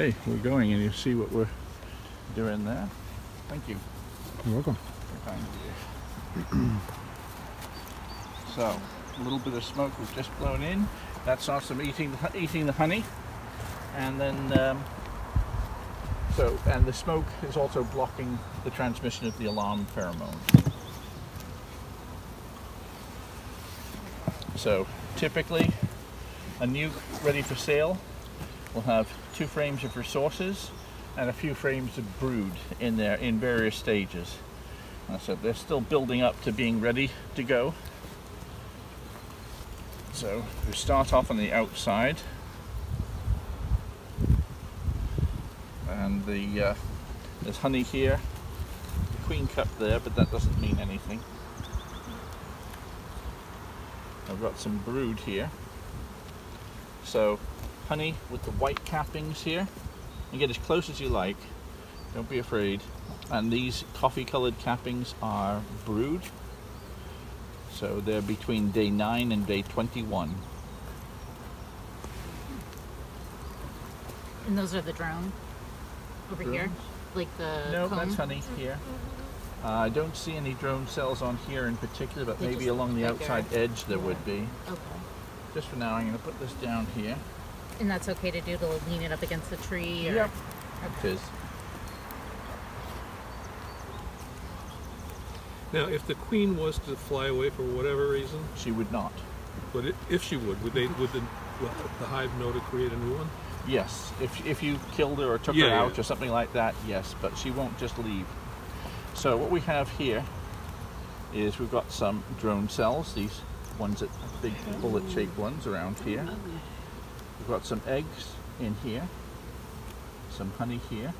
Okay, we're going and you see what we're doing there. Thank you. You're welcome. So, a little bit of smoke was just blown in. That's them eating the, eating the honey, and then um, so and the smoke is also blocking the transmission of the alarm pheromone. So typically, a nuke ready for sale will have two frames of resources and a few frames of brood in there in various stages. I they're still building up to being ready to go. So we start off on the outside. And the uh, there's honey here, the queen cup there, but that doesn't mean anything. I've got some brood here. So honey with the white cappings here. You get as close as you like. Don't be afraid. And these coffee colored cappings are brood. So they're between day 9 and day 21. And those are the drone over here? Like the No, comb? that's honey here. Uh, I don't see any drone cells on here in particular, but They maybe along the bigger. outside edge there would be. Okay. Just for now, I'm going to put this down here. And that's okay to do to lean it up against the tree? Or... Yep. Okay. Now, if the queen was to fly away for whatever reason, She would not. but i if she would, would they would the, the hive know to create a new one? Yes, if, if you killed her or took Yeah, her yeah. out or something like that, yes, but she won't just leave. So what we have here is we've got some drone cells, these ones that big bullet-shaped ones around here. We've got some eggs in here, some honey here.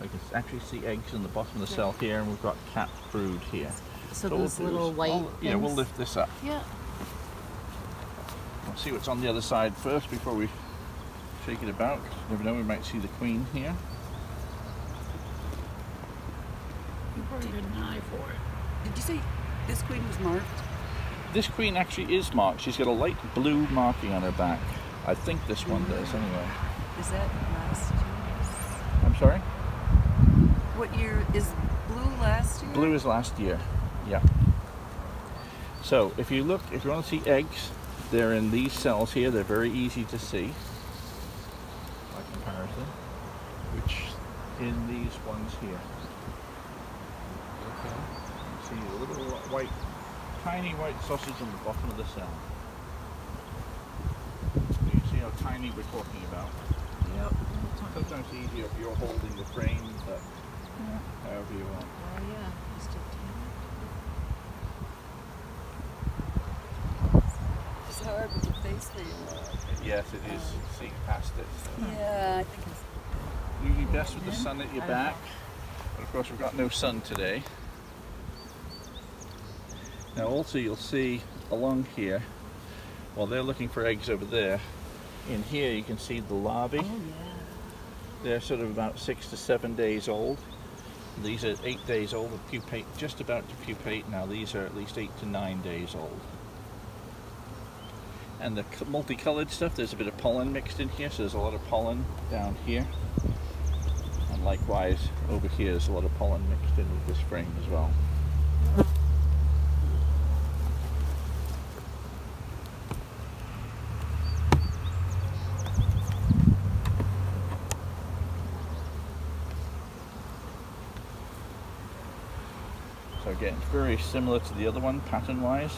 I can actually see eggs in the bottom of the cell here, and we've got capped brood here. So what we'll those little is- white I'll- Yeah, we'll lift this up. Yeah. We'll see what's on the other side first before we shake it about. You never know, we might see the queen here. You probably got an eye for it. Did you say this queen was marked? This queen actually is marked. She's got a light blue marking on her back. I think this one does, mm. anyway. Is that last year? I'm sorry? What year is blue last year? Blue is last year. Yeah. So if you look, if you want to see eggs, they're in these cells here. They're very easy to see. By comparison, which in these ones here. Okay. You see a little white, tiny white sausage on the bottom of the cell. Do you see how tiny we're talking about? Yep. Sometimes it's easier if you're holding the frame, but however you want. Oh, yeah. Just a It's hard with the face thing. Yes, it is. Um, seeing past it. so. Yeah, I think it's. Usually best with the sun at your back. But of course we've got no sun today. Now also you'll see along here, while they're looking for eggs over there, in here you can see the larvae. Oh yeah. They're sort of about six to seven days old. These are eight days old, pupate, just about to pupate now. These are at least eight to nine days old. And the multicolored stuff, there's a bit of pollen mixed in here, so there's a lot of pollen down here. And likewise, over here, there's a lot of pollen mixed in with this frame as well. So again, it's very similar to the other one pattern-wise.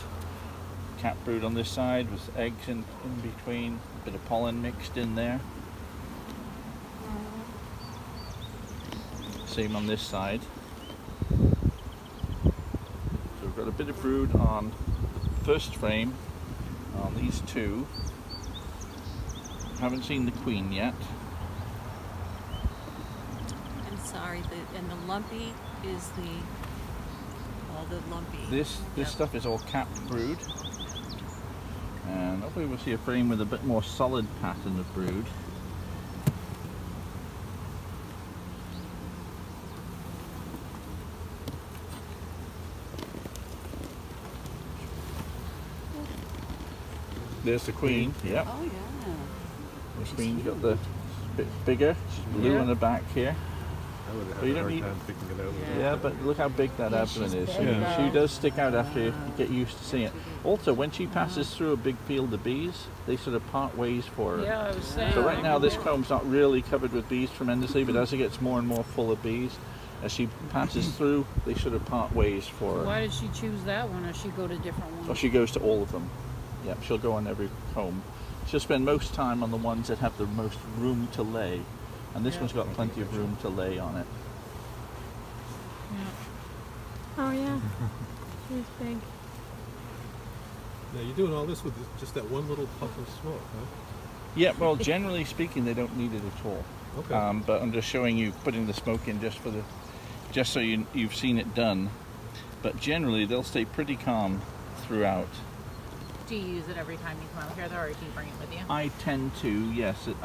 Capped brood on this side with eggs in, in between, a bit of pollen mixed in there. Same on this side. So we've got a bit of brood on the first frame, on these two. Haven't seen the queen yet. I'm sorry, the, and the lumpy is the, the lumpy. This this Yep. stuff is all capped brood. And hopefully we'll see a frame with a bit more solid pattern of brood. There's the queen. Yep. Oh yeah. The queen's got the bit bigger. She's blue Yeah. on the back here. I would have Well, you don't need- time picking it out. Yeah. Yeah, but look how big that Yeah, abdomen is. big, I she does stick out after you get used to seeing it. Also, when she passes through a big field of bees, they sort of part ways for her. Yeah, I was saying. So right now this comb's not really covered with bees tremendously, but as it gets more and more full of bees, as she passes through, they sort of part ways for her. Why did she choose that one, or she go to different ones? Well, she goes to all of them. Yep, she'll go on every comb. She'll spend most time on the ones that have the most room to lay, and this Yeah. one's got plenty of room to lay on it. Oh yeah. She's big. Now, you're doing all this with just that one little puff of smoke, huh? Yeah, well, generally speaking, they don't need it at all. Okay. Um, but I'm just showing you putting the smoke in just for the, just so you you've seen it done. But generally, they'll stay pretty calm throughout. Do you use it every time you come out here, though, or do you bring it with you? I tend to, yes. It,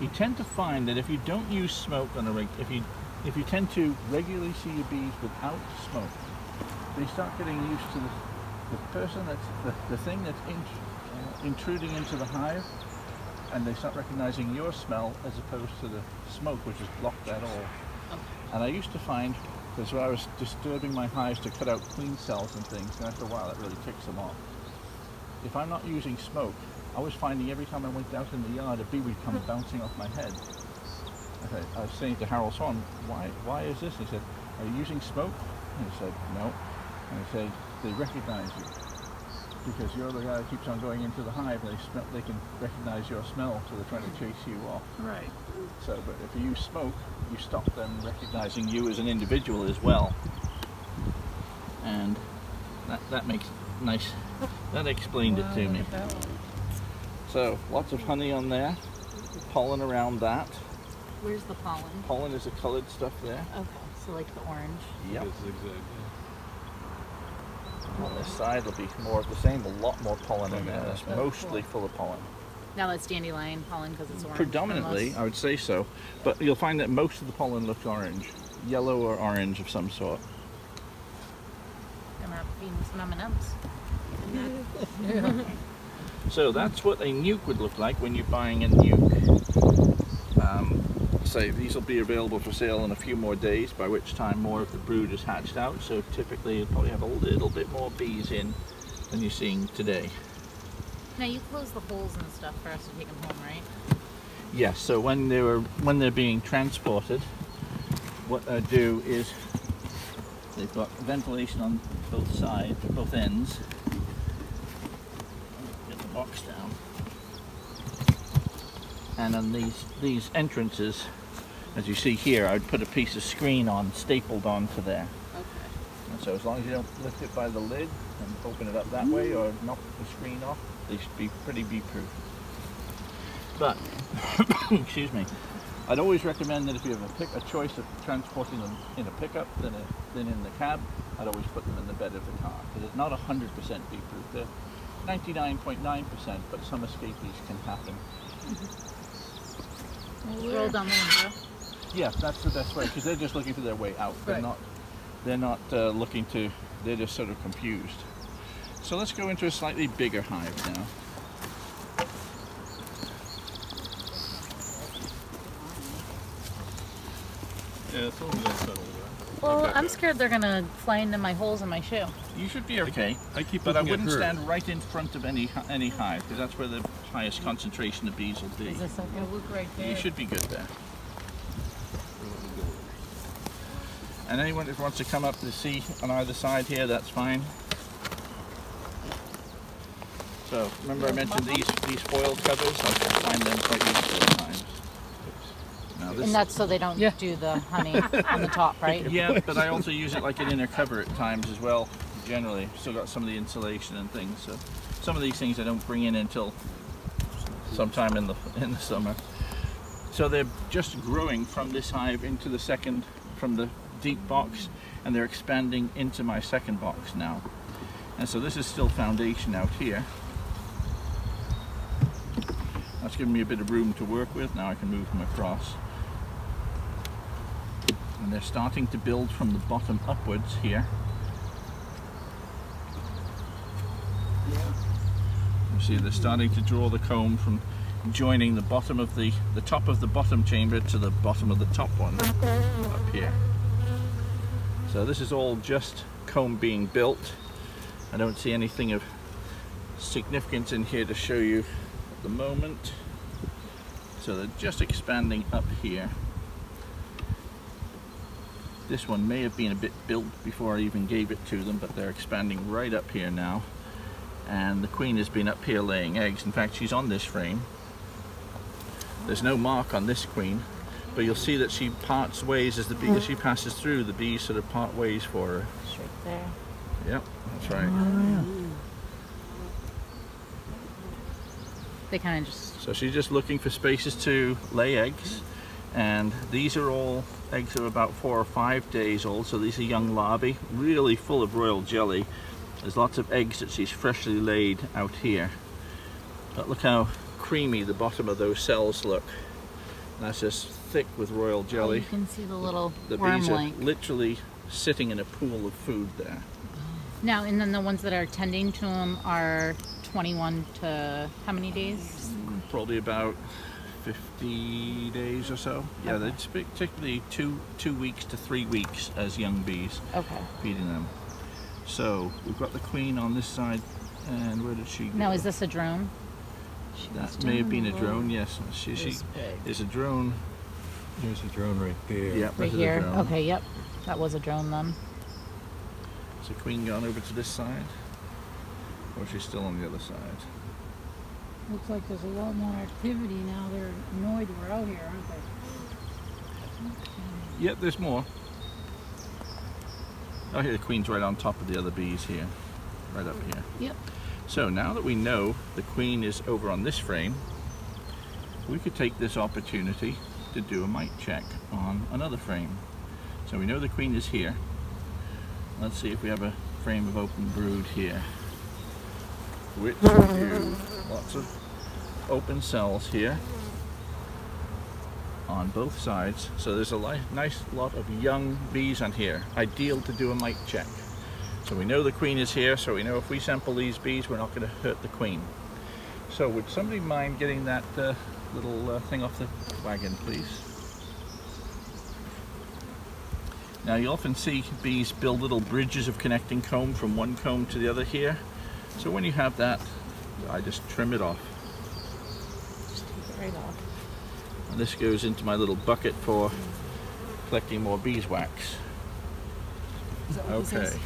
you tend to find that if you don't use smoke on a reg, if you if you tend to regularly see your bees without smoke, they start getting used to the, the person that's the, the thing that's in, uh, intruding into the hive, and they start recognizing your smell as opposed to the smoke, which is blocked that all. And I used to find, because when I was disturbing my hives to cut out queen cells and things, and after a while that really ticks them off. If I'm not using smoke, I was finding every time I went out in the yard, a bee would come bouncing off my head. I, I was saying to Harold Swan, why, why is this? He said, are you using smoke? And he said, no. And I said, they recognize you. Because you're the guy that keeps on going into the hive, and they, smell, they can recognize your smell, so they're trying to chase you off. Right. So, but if you use smoke, you stop them recognizing you as an individual as well. And that, that makes nice, that explained Wow, it to me. At that one. So, lots of honey on there, pollen around that. Where's the pollen? Pollen is the colored stuff there. Okay, so like the orange. Yep. It's zigzag, On this side, there'll be more of the same, a lot more pollen in there. That's Oh, mostly full of pollen. Now that's dandelion pollen because it's orange. Predominantly, almost. I would say so, but you'll find that most of the pollen looks orange, yellow or orange of some sort. Gonna have to some M&Ms. So that's what a nuke would look like when you're buying a nuke. Um, so these will be available for sale in a few more days, by which time more of the brood is hatched out. So typically you'll probably have a little bit more bees in than you're seeing today. Now you close the holes and stuff for us to take them home, right? Yes, so when they were when they're being transported, what I do is they've got ventilation on both sides, both ends. Box down. And on these these entrances, as you see here, I would put a piece of screen on, stapled onto there. Okay. And so as long as you don't lift it by the lid and open it up that way or knock the screen off, they should be pretty bee proof. But, excuse me, I'd always recommend that if you have a, pick, a choice of transporting them in a pickup than, a, than in the cab, I'd always put them in the bed of the car because it's not 100% bee proof. They're 99.9%, but some escapees can happen. Roll down the window. Yeah, that's the best way because they're just looking for their way out. They're Right. not. They're not uh, looking to. They're just sort of confused. So let's go into a slightly bigger hive now. Yeah, it's only that subtle, right? Well, Okay. I'm scared they're gonna fly into my holes in my shoe. You should be okay, I keep but I wouldn't her. stand right in front of any any hive because that's where the highest concentration of bees will be. Is this okay? look right there. You should be good there. And anyone that wants to come up to see on either side here, that's fine. So remember I mentioned these these foil covers? I find them quite useful at times. Now this, And that's so they don't Yeah. do the honey on the top, right? yeah, but I also use it like an inner cover at times as well. Generally, still got some of the insulation and things. So some of these things I don't bring in until sometime in the in the summer. So they're just growing from this hive into the second, from the deep box, and they're expanding into my second box now. And so this is still foundation out here. That's giving me a bit of room to work with. Now I can move them across. And they're starting to build from the bottom upwards here. You see, they're starting to draw the comb from joining the bottom of the the top of the bottom chamber to the bottom of the top one up here. So this is all just comb being built. I don't see anything of significance in here to show you at the moment. So they're just expanding up here. This one may have been a bit built before I even gave it to them, but they're expanding right up here now. And the queen has been up here laying eggs. In fact, she's on this frame. There's no mark on this queen, but you'll see that she parts ways as the bee as she hmm. passes through. The bees sort of part ways for her. Straight there. Yep, that's right. Oh, they kind of just. So she's just looking for spaces to lay eggs. And these are all eggs are about four or five days old. So these are young larvae, really full of royal jelly. There's lots of eggs that she's freshly laid out here. But look how creamy the bottom of those cells look. And that's just thick with royal Oh, jelly. you can see the little The bees are literally sitting in a pool of food there. Now, and then the ones that are tending to them are 21 to how many days? Probably about 50 days or so. Yeah, Okay. they typ- typically two two weeks to three weeks as young bees. Okay. feeding them. So we've got the queen on this side, and where did she go? Now, is this a drone? that may have been a drone. Yes, she, she big. is a drone. There's a drone right there. Yeah, Right this is a here. drone. Okay, yep. That was a drone then. Is the queen gone over to this side, or is she still on the other side? Looks like there's a lot more activity now. They're annoyed we're out here, aren't they? Yep, there's more. Oh, here the queen's right on top of the other bees here, right up here. Yep. So now that we know the queen is over on this frame, we could take this opportunity to do a mite check on another frame. So we know the queen is here. Let's see if we have a frame of open brood here. Which do. Lots of open cells here on both sides. So there's a nice lot of young bees on here. Ideal to do a mite check. So we know the queen is here, so we know if we sample these bees, we're not going to hurt the queen. So would somebody mind getting that uh, little uh, thing off the wagon, please? Now you often see bees build little bridges of connecting comb from one comb to the other here. So when you have that, I just trim it off. Just take it right off. And this goes into my little bucket for collecting more beeswax. Is that what Okay.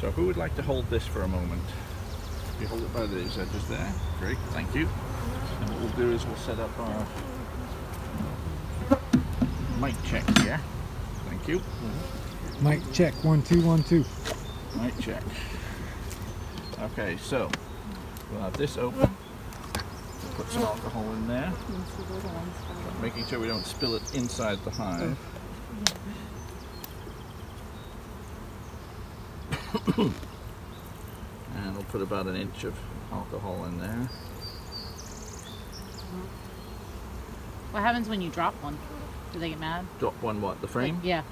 So who would like to hold this for a moment? You hold it by these edges there. Great, thank you. And what we'll do is we'll set up our mic check here. Thank you. Mic check. One, two, one, two. Mic check. Okay, so we'll have this open. Put some alcohol in there, making sure we don't spill it inside the hive. and we'll put about an inch of alcohol in there. What happens when you drop one? Do they get mad? Drop one what? The frame? Yeah.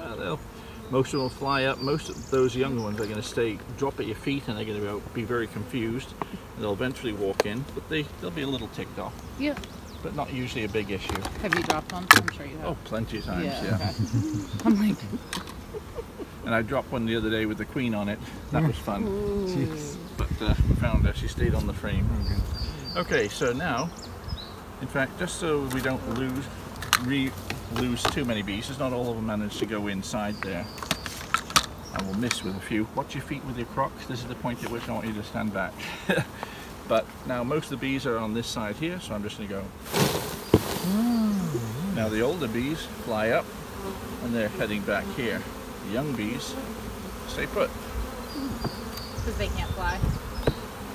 Uh, they'll, most of them will fly up. Most of those younger ones are going to stay, drop at your feet, and they're going to be very confused. They'll eventually walk in, but they, they'll be a little ticked off, Yeah. but not usually a big issue. Have you dropped one? I'm sure you have. Oh, plenty of times, yeah. okay. I'm like, And I dropped one the other day with the queen on it. That was fun. But uh, we found her. She stayed on the frame. Okay, so now, in fact, just so we don't lose re lose too many bees, as not all of them manage to go inside there. I will miss with a few. Watch your feet with your crocs. This is the point at which I want you to stand back. but now most of the bees are on this side here, so I'm just going to go. Now the older bees fly up, and they're heading back here. The young bees stay put. because they can't fly.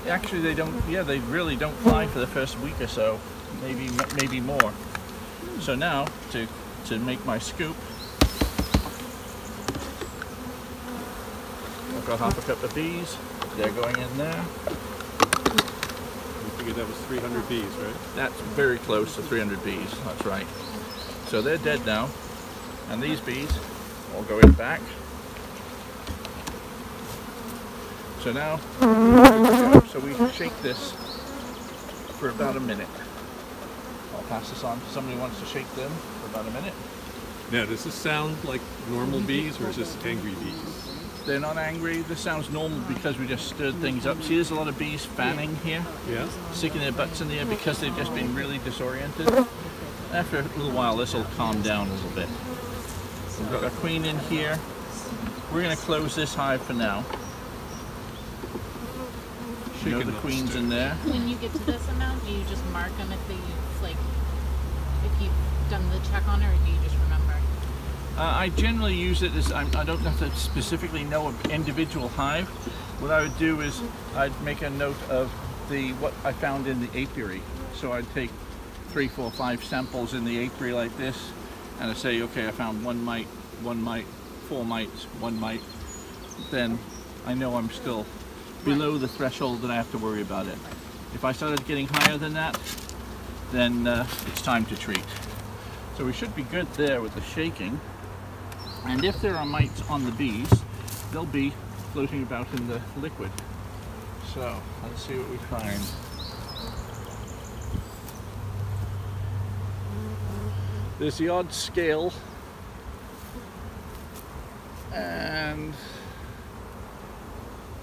Actually, they don't. Yeah, they really don't fly for the first week or so, maybe maybe more. So now, to to make my scoop, Half a cup of bees. They're going in there. We figured that was 300 bees, right? That's very close to 300 bees. That's right. So they're dead now, and these bees all go in back. So now, so we shake this for about a minute. I'll pass this on to somebody who wants to shake them for about a minute. Now, does this sound like normal bees or is this angry bees? They're not angry. This sounds normal because we just stirred things up. See, there's a lot of bees fanning here, Yeah? sticking their butts in the air because they've just been really disoriented. After a little while, this will calm down a little bit. We've got our queen in here. We're going to close this hive for now. You know, the queen's in there. When you get to this amount, do you just mark them if they like if you've done the check on it, or do you just remember? Uh, I generally use it as I'm, I don't have to specifically know an individual hive. What I would do is I'd make a note of the what I found in the apiary. So I'd take three, four, five samples in the apiary like this, and I say, okay, I found one mite, one mite, four mites, one mite. Then I know I'm still below the threshold that I have to worry about it. If I started getting higher than that, then uh, it's time to treat. So we should be good there with the shaking. And if there are mites on the bees, they'll be floating about in the liquid. So let's see what we find. There's the odd scale and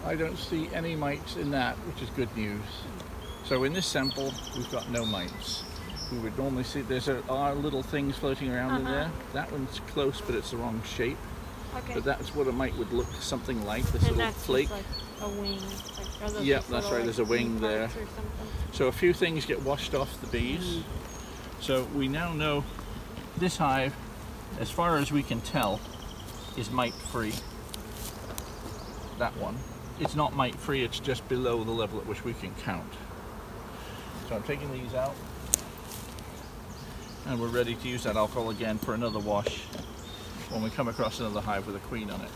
I don't see any mites in that, which is good news. So in this sample, we've got no mites. We would normally see there's a, are little things floating around in there. Uh-huh. That one's close, but it's the wrong shape. Okay. But that's what a mite would look something like. This and little flake. like a wing. Like, Yep, that's little, right, there's a wing there. parts Or something? So a few things get washed off the bees. Mm-hmm. So we now know this hive, as far as we can tell, is mite free. That one. It's not mite free, it's just below the level at which we can count. So I'm taking these out. And we're ready to use that alcohol again for another wash when we come across another hive with a queen on it.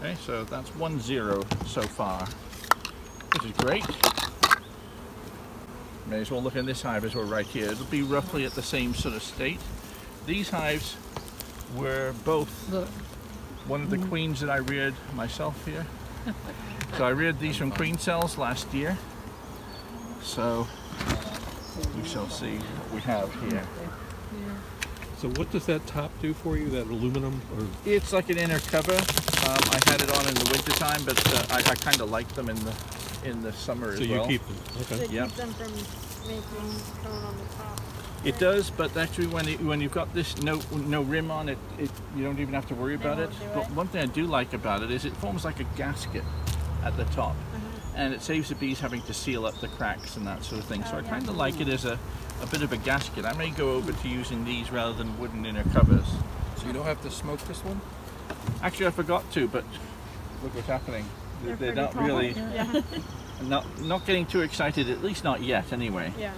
Okay, so that's one zero so far, which is great. May as well look in this hive as we're right here. It'll be roughly at the same sort of state. These hives were both Look, one of the queens that I reared myself here. so I reared these from queen cells last year. So we shall see what we have here. So what does that top do for you, that aluminum or It's like an inner cover. Um, I had it on in the winter time, but uh, I, I kind of like them in the in the summer so as you well. keep them? To Okay. Yep. keep them from making comb on the top. It does, but actually, when it, when you've got this no no rim on it, it you don't even have to worry about it. But it? one thing I do like about it is it forms like a gasket at the top. And it saves the bees having to seal up the cracks and that sort of thing. So Oh, I yeah. kind of like it as a, a bit of a gasket. I may go over to using these rather than wooden inner covers. So you don't have to smoke this one? Actually, I forgot to, but look what's happening. They're, They're not tall. really Yeah. not not getting too excited. At least not yet, anyway. yeah.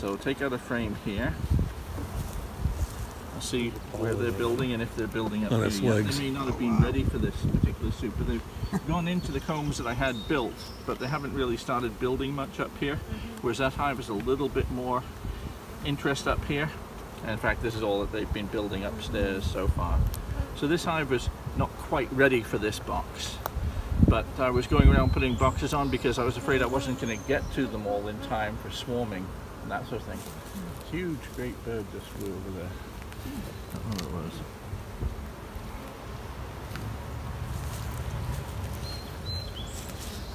So take out a frame here. I'll see where they're building and if they're building up oh, On here its yet. legs. They may not have been ready for this particular soup, but they've gone into the combs that I had built, but they haven't really started building much up here. Mm-hmm. Whereas that hive is a little bit more interest up here. And in fact, this is all that they've been building upstairs so far. So this hive was not quite ready for this box. But I was going around putting boxes on because I was afraid I wasn't going to get to them all in time for swarming and that sort of thing. Mm. Huge, great bird just flew over there. I what it was.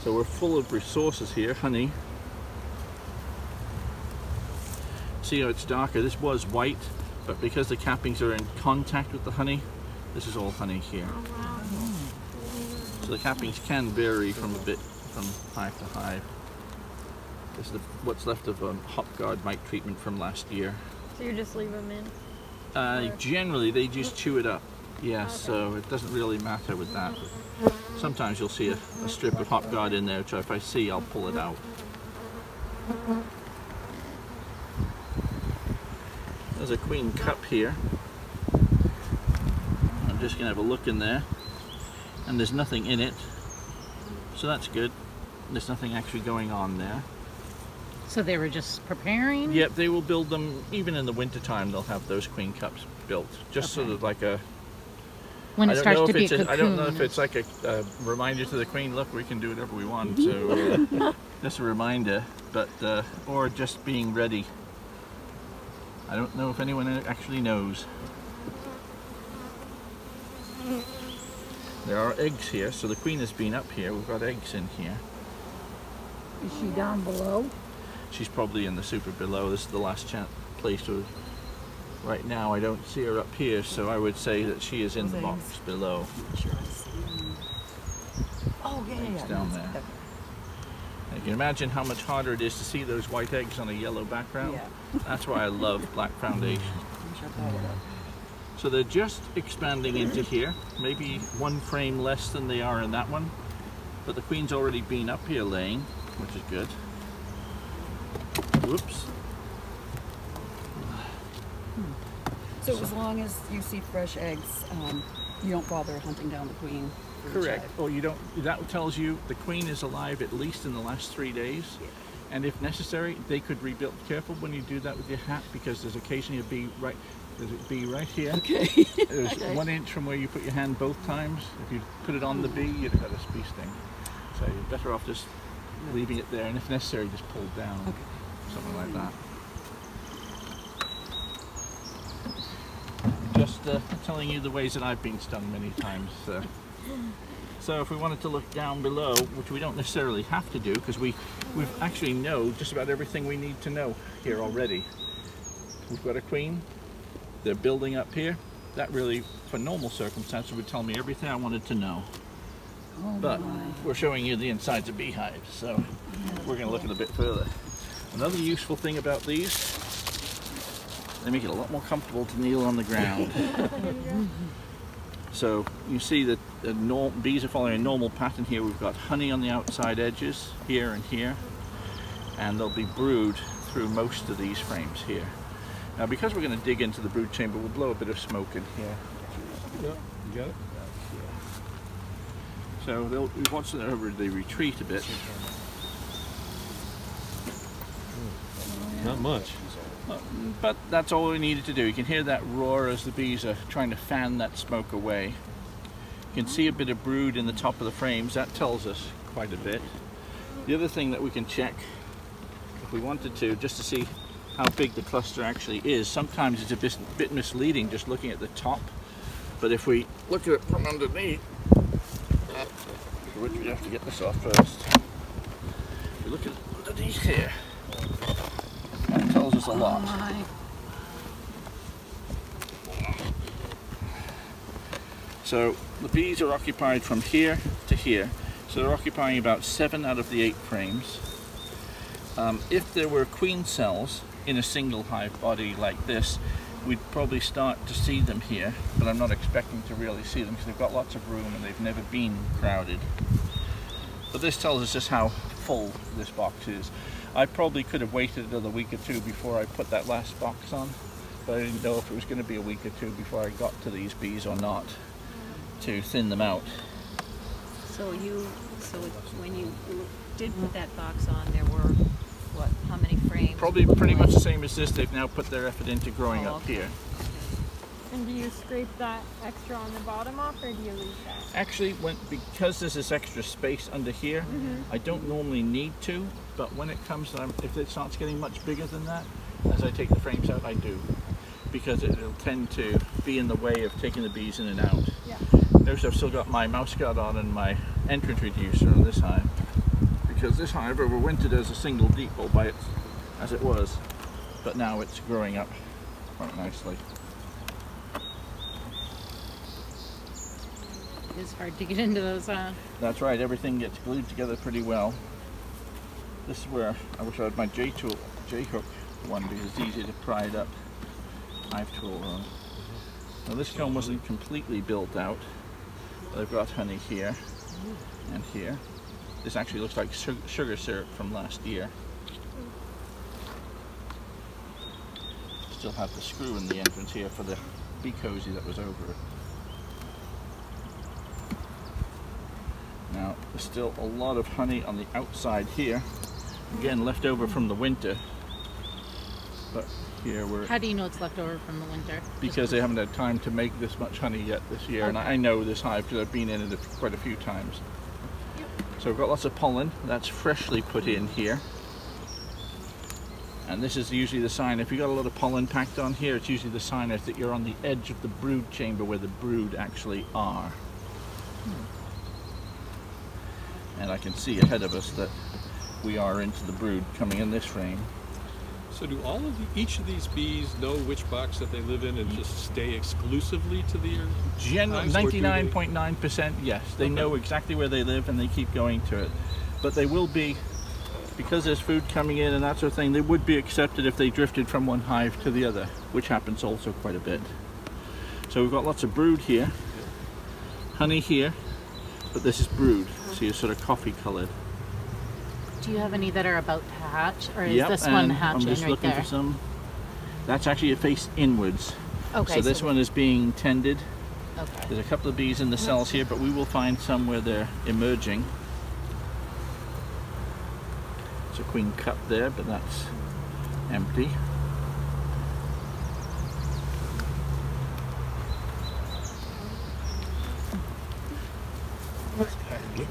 So we're full of resources here, honey. See how it's darker? This was white, but because the cappings are in contact with the honey, this is all honey here. Oh. So the cappings can vary from a bit from hive to hive. This is the, what's left of um, hop guard mite treatment from last year. So you just leave them in. Uh, generally, they just chew it up. Okay. so it doesn't really matter with that. Sometimes you'll see a, a strip of HopGuard in there, which if I see, I'll pull it out. There's a queen cup here. I'm just gonna have a look in there, and there's nothing in it, so that's good. There's nothing actually going on there. So they were just preparing. Yep, they will build them even in the winter time. They'll have those queen cups built, just sort Okay. of like a. When it starts to if be it's a a- cocoon. I don't know if it's like a uh, reminder to the queen. Look, we can do whatever we want. So uh, just a reminder. but uh, or just being ready. I don't know if anyone actually knows. There are eggs here, so the queen has been up here. We've got eggs in here. Is she down below? She's probably in the super below. This is the last chan place to. Right now, I don't see her up here, so I would say that she is in the box below. Oh, yeah, yeah, yeah. down there. You can imagine how much harder it is to see those white eggs on a yellow background. Yeah. That's why I love black foundation. So they're just expanding into here, maybe one frame less than they are in that one. But the queen's already been up here laying, which is good. Whoops. So as long as you see fresh eggs, um, you don't bother hunting down the queen. Correct. Oh, you don't. That tells you the queen is alive at least in the last three days, and if necessary, they could rebuild. Careful when you do that with your hat because there's occasionally a bee right. There's a bee right here. Okay. There's Okay. one inch from where you put your hand both times. If you put it on the bee, you'd have got a bee sting. So you're better off just leaving it there, and if necessary, just pull it down, something like that. Just uh, telling you the ways that I've been stung many times. Uh, so if we wanted to look down below, which we don't necessarily have to do, because we we actually know just about everything we need to know here already. We've got a queen. They're building up here. That really, for normal circumstances, would tell me everything I wanted to know. Oh But my. we're showing you the insides of beehives, so we're going to look at it a bit further. Another useful thing about these, they make it a lot more comfortable to kneel on the ground. so you see that the bees are following a normal pattern here. We've got honey on the outside edges, here and here, and they'll be brood through most of these frames here. Now because we're going to dig into the brood chamber, we'll blow a bit of smoke in here. Yeah, you got it? So they'll we watch them over they retreat a bit. Not much. But that's all we needed to do. You can hear that roar as the bees are trying to fan that smoke away. You can see a bit of brood in the top of the frames. That tells us quite a bit. The other thing that we can check, if we wanted to, just to see how big the cluster actually is. Sometimes it's a bit, misleading just looking at the top. But if we look at it from underneath, which we have to get this off first. We look at underneath here. Tells us a lot. My. So the bees are occupied from here to here. So they're occupying about seven out of the eight frames. Um, if there were queen cells in a single hive body like this, we'd probably start to see them here, but I'm not expecting to really see them because they've got lots of room and they've never been crowded. But this tells us just how full this box is. I probably could have waited another week or two before I put that last box on, but I didn't know if it was going to be a week or two before I got to these bees or not to thin them out. So you, so when you did put that box on, there were, what, how many frames? Probably pretty much the same as this. They've now put their effort into growing Oh, up okay. here. And do you scrape that extra on the bottom off, or do you leave that? Actually, when because there's this extra space under here, mm-hmm. I don't normally need to, but when it comes, um, if it's not getting much bigger than that, as I take the frames out, I do, because it, will tend to be in the way of taking the bees in and out. Yeah. Notice I've still got my mouse guard on and my entrance reducer on this hive, because this hive overwintered as a single depot by its, as it was, but now it's growing up quite nicely. It's hard to get into those, uh, That's right, everything gets glued together pretty well. This is where I wish I had my J tool, J hook one because it's easy to pry it up. Hive tool on. Now this comb wasn't completely built out. But I've got honey here and here. This actually looks like sugar syrup from last year. Still have the screw in the entrance here for the bee cozy that was over it. Now, there's still a lot of honey on the outside here. Again, left over from the winter. But here we're, how do you know it's left over from the winter? Because they haven't had time to make this much honey yet this year. And I know this hive because I've been in it quite a few times. So we've got lots of pollen that's freshly put in here. And this is usually the sign, if you've got a lot of pollen packed on here, it's usually the sign is that you're on the edge of the brood chamber where the brood actually are. Hmm. And I can see ahead of us that we are into the brood coming in this frame. So do all of the, each of these bees know which box that they live in and mm. just stay exclusively to the Generally, hives, or do they- 99.9% yes. They Okay. know exactly where they live and they keep going to it. But they will be, because there's food coming in and that sort of thing, they would be accepted if they drifted from one hive to the other, which happens also quite a bit. So we've got lots of brood here, honey here, but this is brood, so you're sort of coffee colored. Do you have any that are about to hatch, or is Yep, this one and hatching I'm just right looking there? for some. That's actually a face inwards. Okay, so this so- one is being tended. Okay. There's a couple of bees in the cells here, but we will find some where they're emerging. It's a queen cup there, but that's empty. My There we've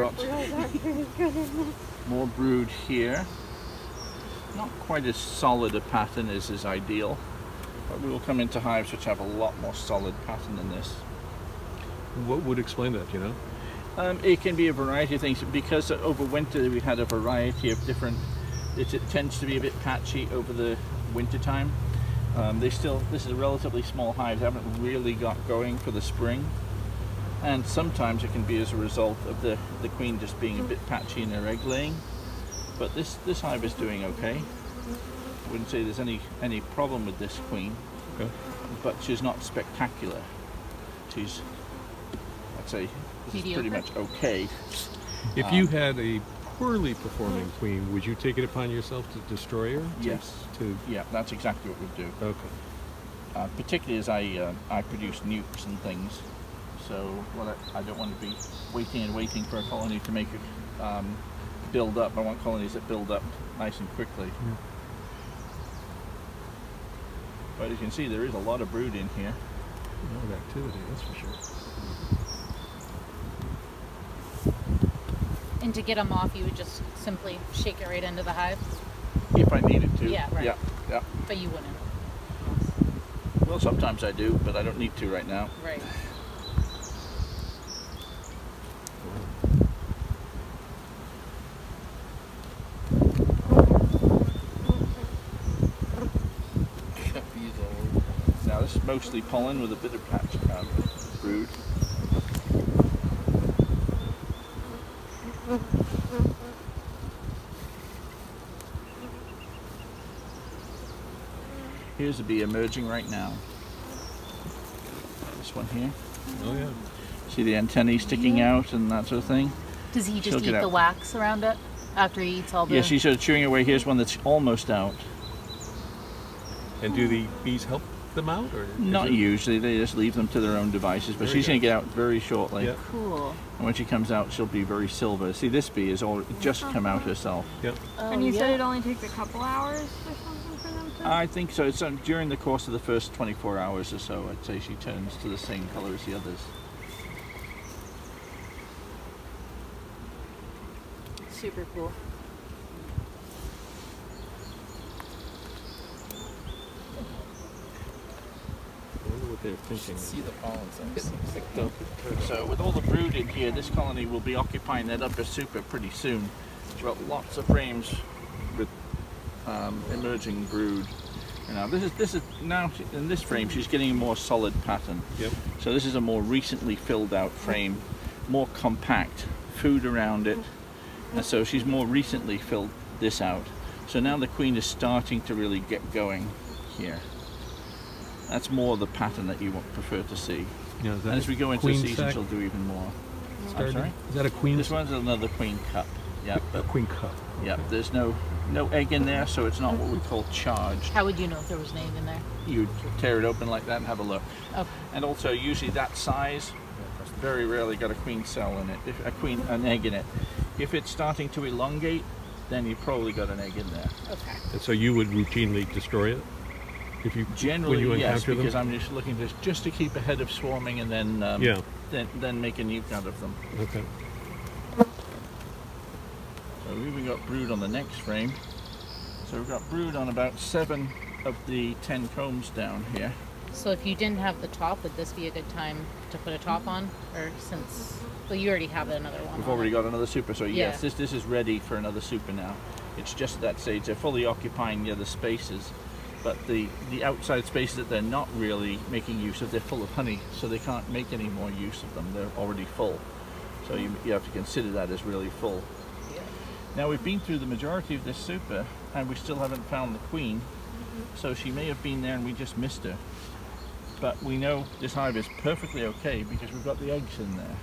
got peripherals aren't very good in this. more brood here. Not quite as solid a pattern as is ideal, but we will come into hives which have a lot more solid pattern than this. What would explain that, you know? Um, it can be a variety of things because over winter we had a variety of different. It, it tends to be a bit patchy over the winter time. Um, they still this is a relatively small hive. They haven't really got going for the spring, and sometimes it can be as a result of the the queen just being a bit patchy in her egg laying. But this this hive is doing okay. I wouldn't say there's any any problem with this queen, Okay. but she's not spectacular. She's I'd say this is pretty much okay. If you Um, had a poorly performing queen, would you take it upon yourself to destroy her? To- Yes. To, Yeah, that's exactly what we'd do. okay. Uh, particularly as I uh, I produce nukes and things, so what I, I don't want to be waiting and waiting for a colony to make it um, build up. I want colonies that build up nice and quickly. But as you can see, there is a lot of brood in here. A lot of activity, that's for sure. And to get them off, you would just simply shake it right into the hive, If I needed to. Yeah, right. Yeah, yeah. but you wouldn't. Well, sometimes I do, but I don't need to right now. Right. Bees all over. Now this is mostly pollen with a bit of patch um, brood. Here's a bee emerging right now. This one here. Oh, yeah. See the antennae sticking out and that sort of thing? Does he She'll just eat the out. wax around it after he eats all the? Yeah, she's sort of chewing away. Here's one that's almost out. And do the bees help them out? or Not it- usually, they just leave them to their own devices, but Very she's going to get out very shortly. Yeah. Cool. And when she comes out, she'll be very silver. See, this bee has all just come out herself. Yep. Oh, and you said it only takes a couple hours or something for them to. I think so. It's um, during the course of the first 24 hours or so, I'd say she turns to the same color as the others. Super cool. What they're thinking. See the pollen cells. Picked up. So with all the brood in here, this colony will be occupying that upper super pretty soon. We've got lots of frames with um, emerging brood. You know, this is this is now in this frame she's getting a more solid pattern. Yep. So this is a more recently filled out frame, more compact, food around it, and so she's more recently filled this out. So now the queen is starting to really get going here. That's more the pattern that you prefer to see. Yeah, And as we go into the season, sac she'll do even more. starting? sorry? Is that a queen? This one's another queen cup. Yeah, a queen cup. yeah. There's no no egg in there, so it's not what we call charged. How would you know if there was an egg in there? You'd tear it open like that and have a look. Okay. And also, usually that size, very rarely got a queen cell in it. If a queen an egg in it. If it's starting to elongate, then you've probably got an egg in there. Okay. And so you would routinely destroy it if you Generally, when you yes, encounter because them. I'm just looking to just to keep ahead of swarming and then um, Yeah. then then make a nuke out of them. Okay. So we've even got brood on the next frame. So we've got brood on about seven of the ten combs down here. So if you didn't have the top, would this be a good time to put a top on? Or since, well, you already have another one. We've on already it. got another super, so Yeah. yes, this this is ready for another super now. It's just at that stage they're fully occupying the other spaces, but the the outside spaces that they're not really making use of, they're full of honey, so they can't make any more use of them. They're already full, so you you have to consider that as really full. Now we've been through the majority of this super, and we still haven't found the queen, mm-hmm. so she may have been there and we just missed her. But we know this hive is perfectly okay because we've got the eggs in there.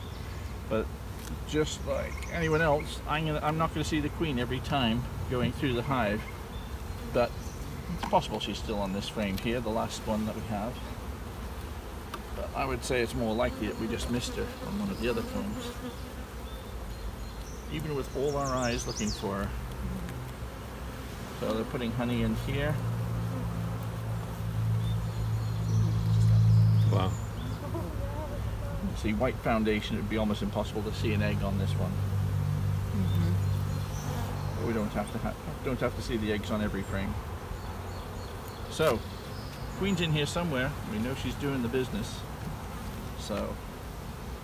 But just like anyone else, I'm, gonna, I'm not going to see the queen every time going through the hive. But it's possible she's still on this frame here, the last one that we have. But I would say it's more likely that we just missed her on one of the other combs. Even with all our eyes looking for her. So they're putting honey in here. Wow. See, white foundation, it would be almost impossible to see an egg on this one. Mm-hmm. But we don't have to ha- don't have to see the eggs on every frame. So, queen's in here somewhere. We know she's doing the business. So,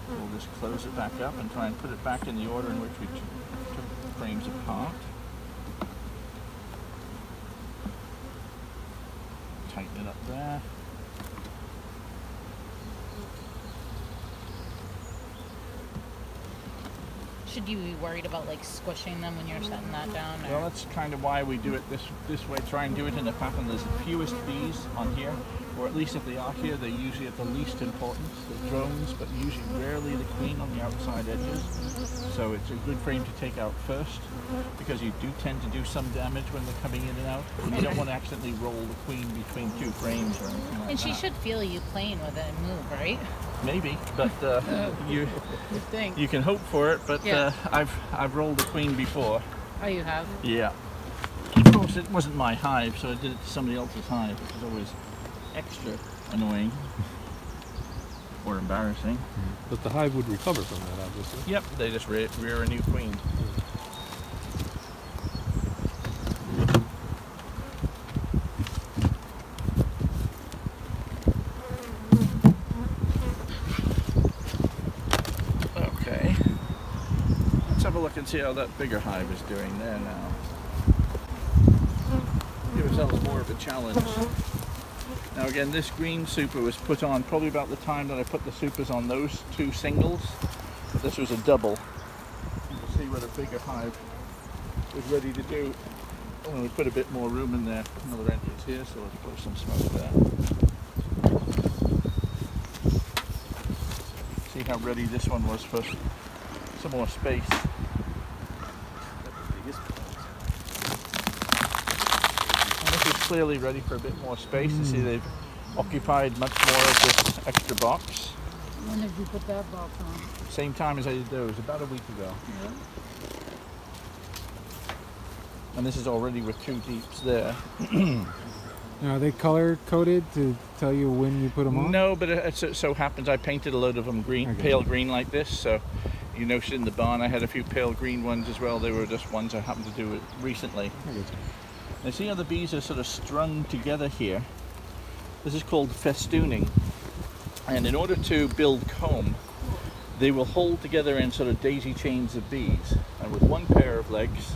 we'll just close it back up and try and put it back in the order in which we took the frames apart. Tighten it up there. Should you be worried about like squishing them when you're setting that down? Or? Well, that's kind of why we do it this this way. Try and do it in a pattern. There's the fewest bees on here, or at least if they are here, they're usually of the least importance. The drones, but usually rarely the queen on the outside edges. So it's a good frame to take out first, because you do tend to do some damage when they're coming in and out. And you don't want to accidentally roll the queen between two frames or anything like and she that. should feel you playing with it and move, right? Maybe, but uh, you You think? you can hope for it. But Yeah. uh, I've I've rolled the queen before. Oh, you have. Yeah. Of course, it wasn't my hive, so I did it to somebody else's hive, which is always extra annoying or embarrassing. But the hive would recover from that, obviously. Yep, they just rear, rear a new queen. Okay. Let's have a look and see how that bigger hive is doing there now. Give ourselves more of a challenge. Now again, this green super was put on probably about the time that I put the supers on those two singles. But this was a double. And to see what a bigger hive was ready to do. Oh, we put a bit more room in there. Another entrance here, so let's put some smoke there. See how ready this one was for some more space. And this is clearly ready for a bit more space. You see hmm. they've occupied much more of this extra box. When did you put that box on? Same time as I did those, about a week ago. Yeah. And this is already with two deeps there. Now, are they color coded to tell you when you put them on? No, but it, it so- so happens I painted a load of them green, Okay. pale green like this. So you noticed in the barn I had a few pale green ones as well. They were just ones I happened to do it recently. Now see how the bees are sort of strung together here? This is called festooning. And in order to build comb, they will hold together in sort of daisy chains of bees. And with one pair of legs,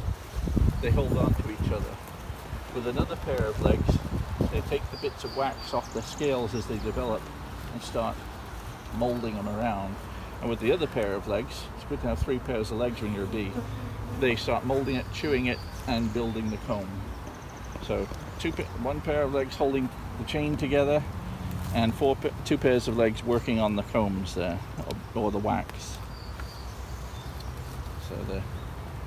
they hold on to each other. With another pair of legs, they take the bits of wax off the scales as they develop and start molding them around. And with the other pair of legs, it's good to have three pairs of legs when you're a bee, they start molding it, chewing it, and building the comb. So two, one pair of legs holding the chain together, and four, two pairs of legs working on the combs there, or, or the wax. So they're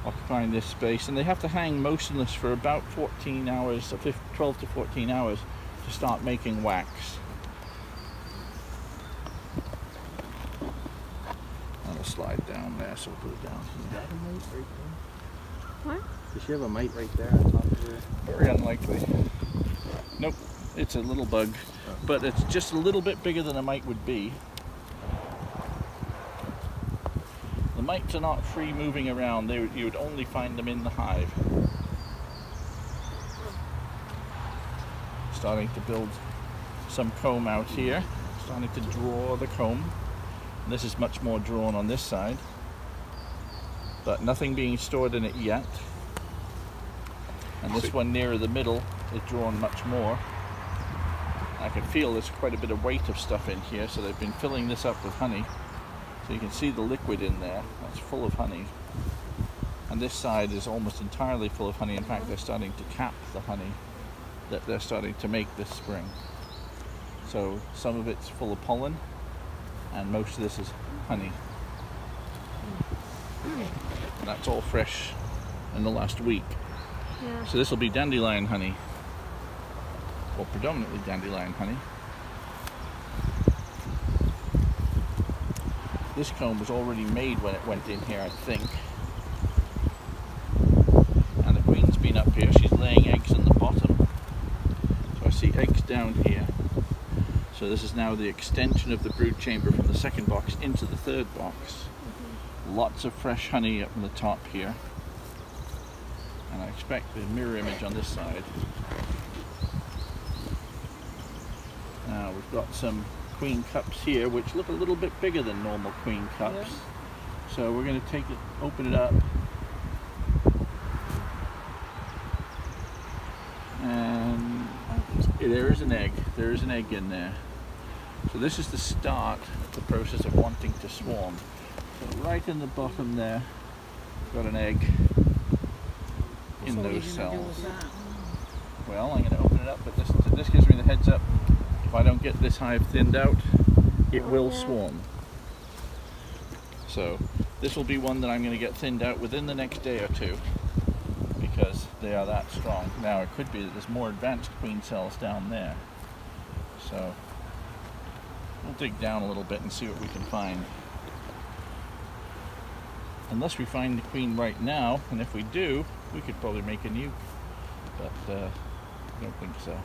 occupying this space, and they have to hang motionless for about 14 hours, 12 to 14 hours, to start making wax. I'll slide down there, so we'll put it down here. What? Does she have a mite right there on top of her? Very unlikely. Nope, it's a little bug, oh. but it's just a little bit bigger than a mite would be. The mites are not free moving around. They, you would only find them in the hive. Starting to build some comb out here. Starting to draw the comb. This is much more drawn on this side. But nothing being stored in it yet. And this one nearer the middle is drawn much more. I can feel there's quite a bit of weight of stuff in here, so they've been filling this up with honey. So you can see the liquid in there, that's full of honey. And this side is almost entirely full of honey. In fact, they're starting to cap the honey that they're starting to make this spring. So some of it's full of pollen, and most of this is honey. And that's all fresh in the last week. Yeah. So this will be dandelion honey, or predominantly dandelion honey. This comb was already made when it went in here, I think. And the queen's been up here. She's laying eggs in the bottom. So I see eggs down here. So this is now the extension of the brood chamber from the second box into the third box. Mm-hmm. Lots of fresh honey up in the top here. Expect the mirror image on this side. Now we've got some queen cups here which look a little bit bigger than normal queen cups. So we're going to take it, open it up. And there is an egg. There is an egg in there. So this is the start of the process of wanting to swarm. So right in the bottom there, got an egg in So those you gonna do cells. Well, I'm going to open it up, but this, this gives me the heads up. If I don't get this hive thinned out, it will swarm. So this will be one that I'm going to get thinned out within the next day or two because they are that strong. Now it could be that there's more advanced queen cells down there. So we'll dig down a little bit and see what we can find. Unless we find the queen right now, and if we do, we could probably make a nuke. But uh, I don't think so.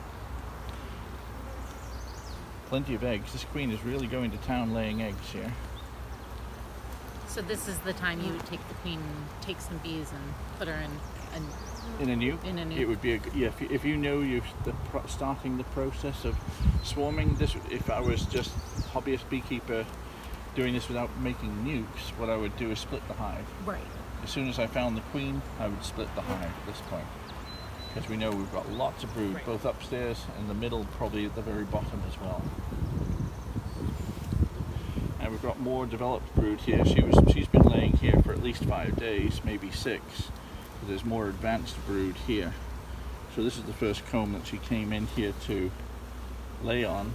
Plenty of eggs. This queen is really going to town laying eggs here. So this is the time you would take the queen, take some bees, and put her in. And In a nuke, In a nuke. it would be a yeah. If you, if you know you're the starting the process of swarming, this if I was just hobbyist beekeeper doing this without making nukes, what I would do is split the hive. right. As soon as I found the queen, I would split the hive at this point. Because we know we've got lots of brood, both upstairs and the middle, probably at the very bottom as well. And we've got more developed brood here. She was, she's been laying here for at least five days, maybe six. But there's more advanced brood here. So this is the first comb that she came in here to lay on.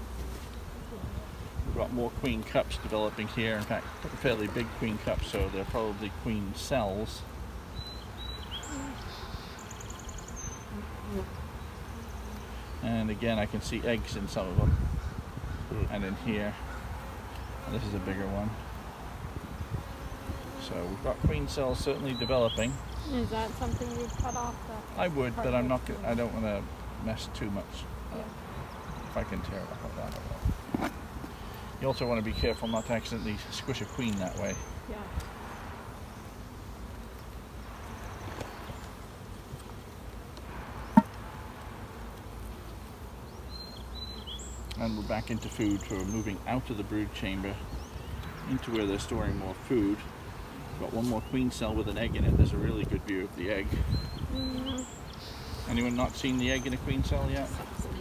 We've got more queen cups developing here. In fact, fairly big queen cups, so they're probably queen cells. And again, I can see eggs in some of them. And in here. This is a bigger one. So we've got queen cells certainly developing. Is that something you'd cut off? The, I would, but I'm not. gonna- I don't want to mess too much. Uh, if I can tear it off like that, I will. You also want to be careful not to accidentally squish a queen that way. yeah. And we're back into food, so we're moving out of the brood chamber into where they're storing more food. Got one more queen cell with an egg in it. There's a really good view of the egg. Mm-hmm. Anyone not seen the egg in a queen cell yet?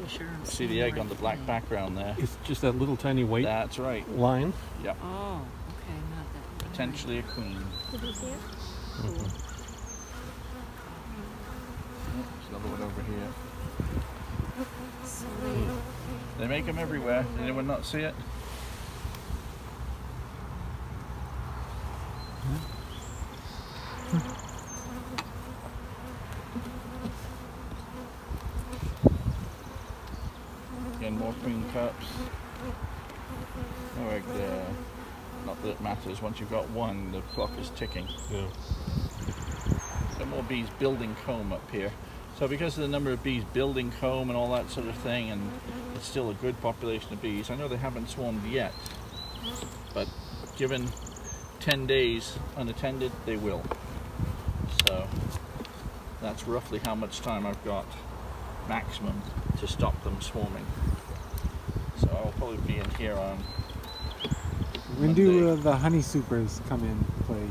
Sure. See the egg on the black thing. background there. It's just that little tiny white That's right. line. Yep. Oh, okay, not that. Potentially a queen. Did you see it? There's another one over here. So they, They make them everywhere. Did anyone not see it? Again, more queen cups. Egg there. Not that it matters. Once you've got one, the clock is ticking. Yeah. So more bees building comb up here. So because of the number of bees building comb and all that sort of thing, and it's still a good population of bees. I know they haven't swarmed yet, but given 10 days unattended, they will. So that's roughly how much time I've got maximum to stop them swarming. I'll probably be in here on. When do uh, the honey supers come in play?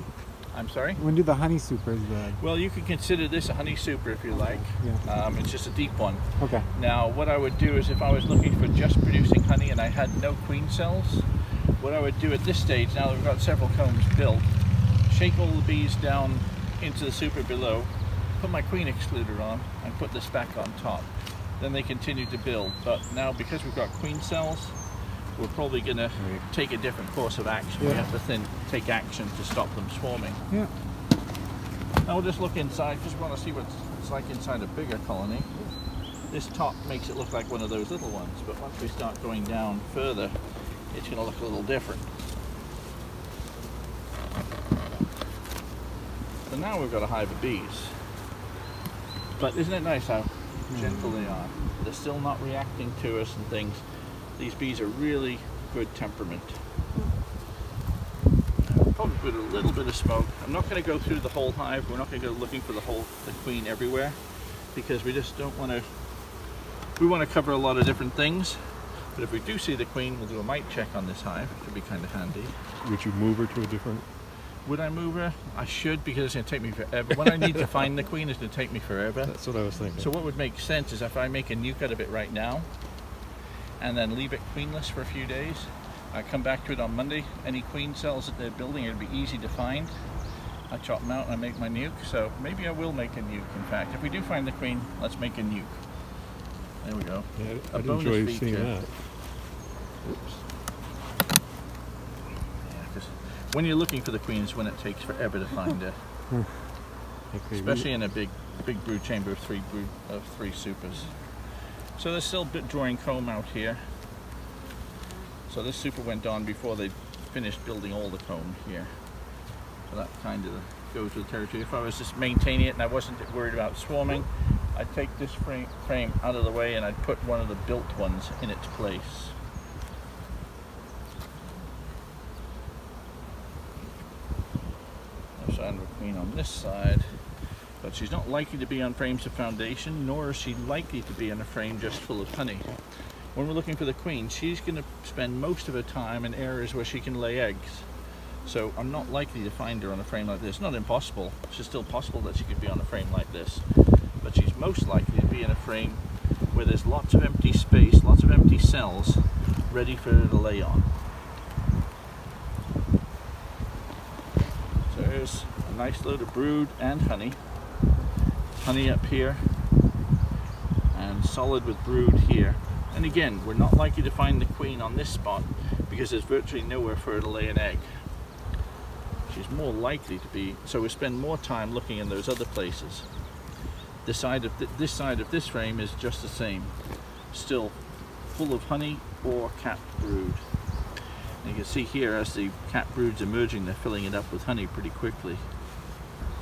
I'm sorry? When do the honey supers? Uh, Well, you can consider this a honey super if you like. yeah. Um, it's just a deep one. Okay. Now, what I would do is if I was looking for just producing honey and I had no queen cells, what I would do at this stage, now that we've got several combs built, shake all the bees down into the super below, put my queen excluder on, and put this back on top. Then they continue to build. But now, because we've got queen cells, we're probably going to take a different course of action. We have to then take action to stop them swarming. Yeah. Now we'll just look inside just want to see what it's like inside a bigger colony. This top makes it look like one of those little ones, but once we start going down further, it's going to look a little different. So now we've got a hive of bees. But isn't it nice how gentle they are? Hmm. They're still not reacting to us and things. These bees are really good temperament. Probably put a little bit of smoke. I'm not going to go through the whole hive. We're not going to go looking for the whole the queen everywhere because we just don't want to. We want to cover a lot of different things. But if we do see the queen, we'll do a mite check on this hive. It could be kind of handy. Would you move her to a different? Would I move her? I should because it's going to take me forever. When I need to find the queen, it's going to take me forever. That's what I was thinking. So what would make sense is if I make a nuke out of it right now, and then leave it queenless for a few days. I come back to it on Monday. Any queen cells that they're building, it'll be easy to find. I chop them out and I make my nuke. So maybe I will make a nuke. In fact, if we do find the queen, let's make a nuke. There we go. yeah, I'd enjoy seeing that. Yeah, when you're looking for the queen is when it takes forever to find her, especially in a big, big brood chamber of three brood of three supers. So there's still a bit drawing comb out here. So this super went on before they finished building all the comb here. So that kind of goes with the territory. If I was just maintaining it and I wasn't worried about swarming, I'd take this frame, frame out of the way and I'd put one of the built ones in its place. Sandra Queen on this side, but she's not likely to be on frames of foundation, nor is she likely to be in a frame just full of honey. When we're looking for the queen, she's going to spend most of her time in areas where she can lay eggs. So I'm not likely to find her on a frame like this. Not impossible. It's still possible that she could be on a frame like this. But she's most likely to be in a frame where there's lots of empty space, lots of empty cells ready for her to lay on. So here's a nice load of brood and honey. Honey up here and solid with brood here. And again, we're not likely to find the queen on this spot because there's virtually nowhere for her to lay an egg. She's more likely to be, so we spend more time looking in those other places. This side of th this side of this frame is just the same, still full of honey or capped brood. You can see here as the capped brood's emerging, they're filling it up with honey pretty quickly.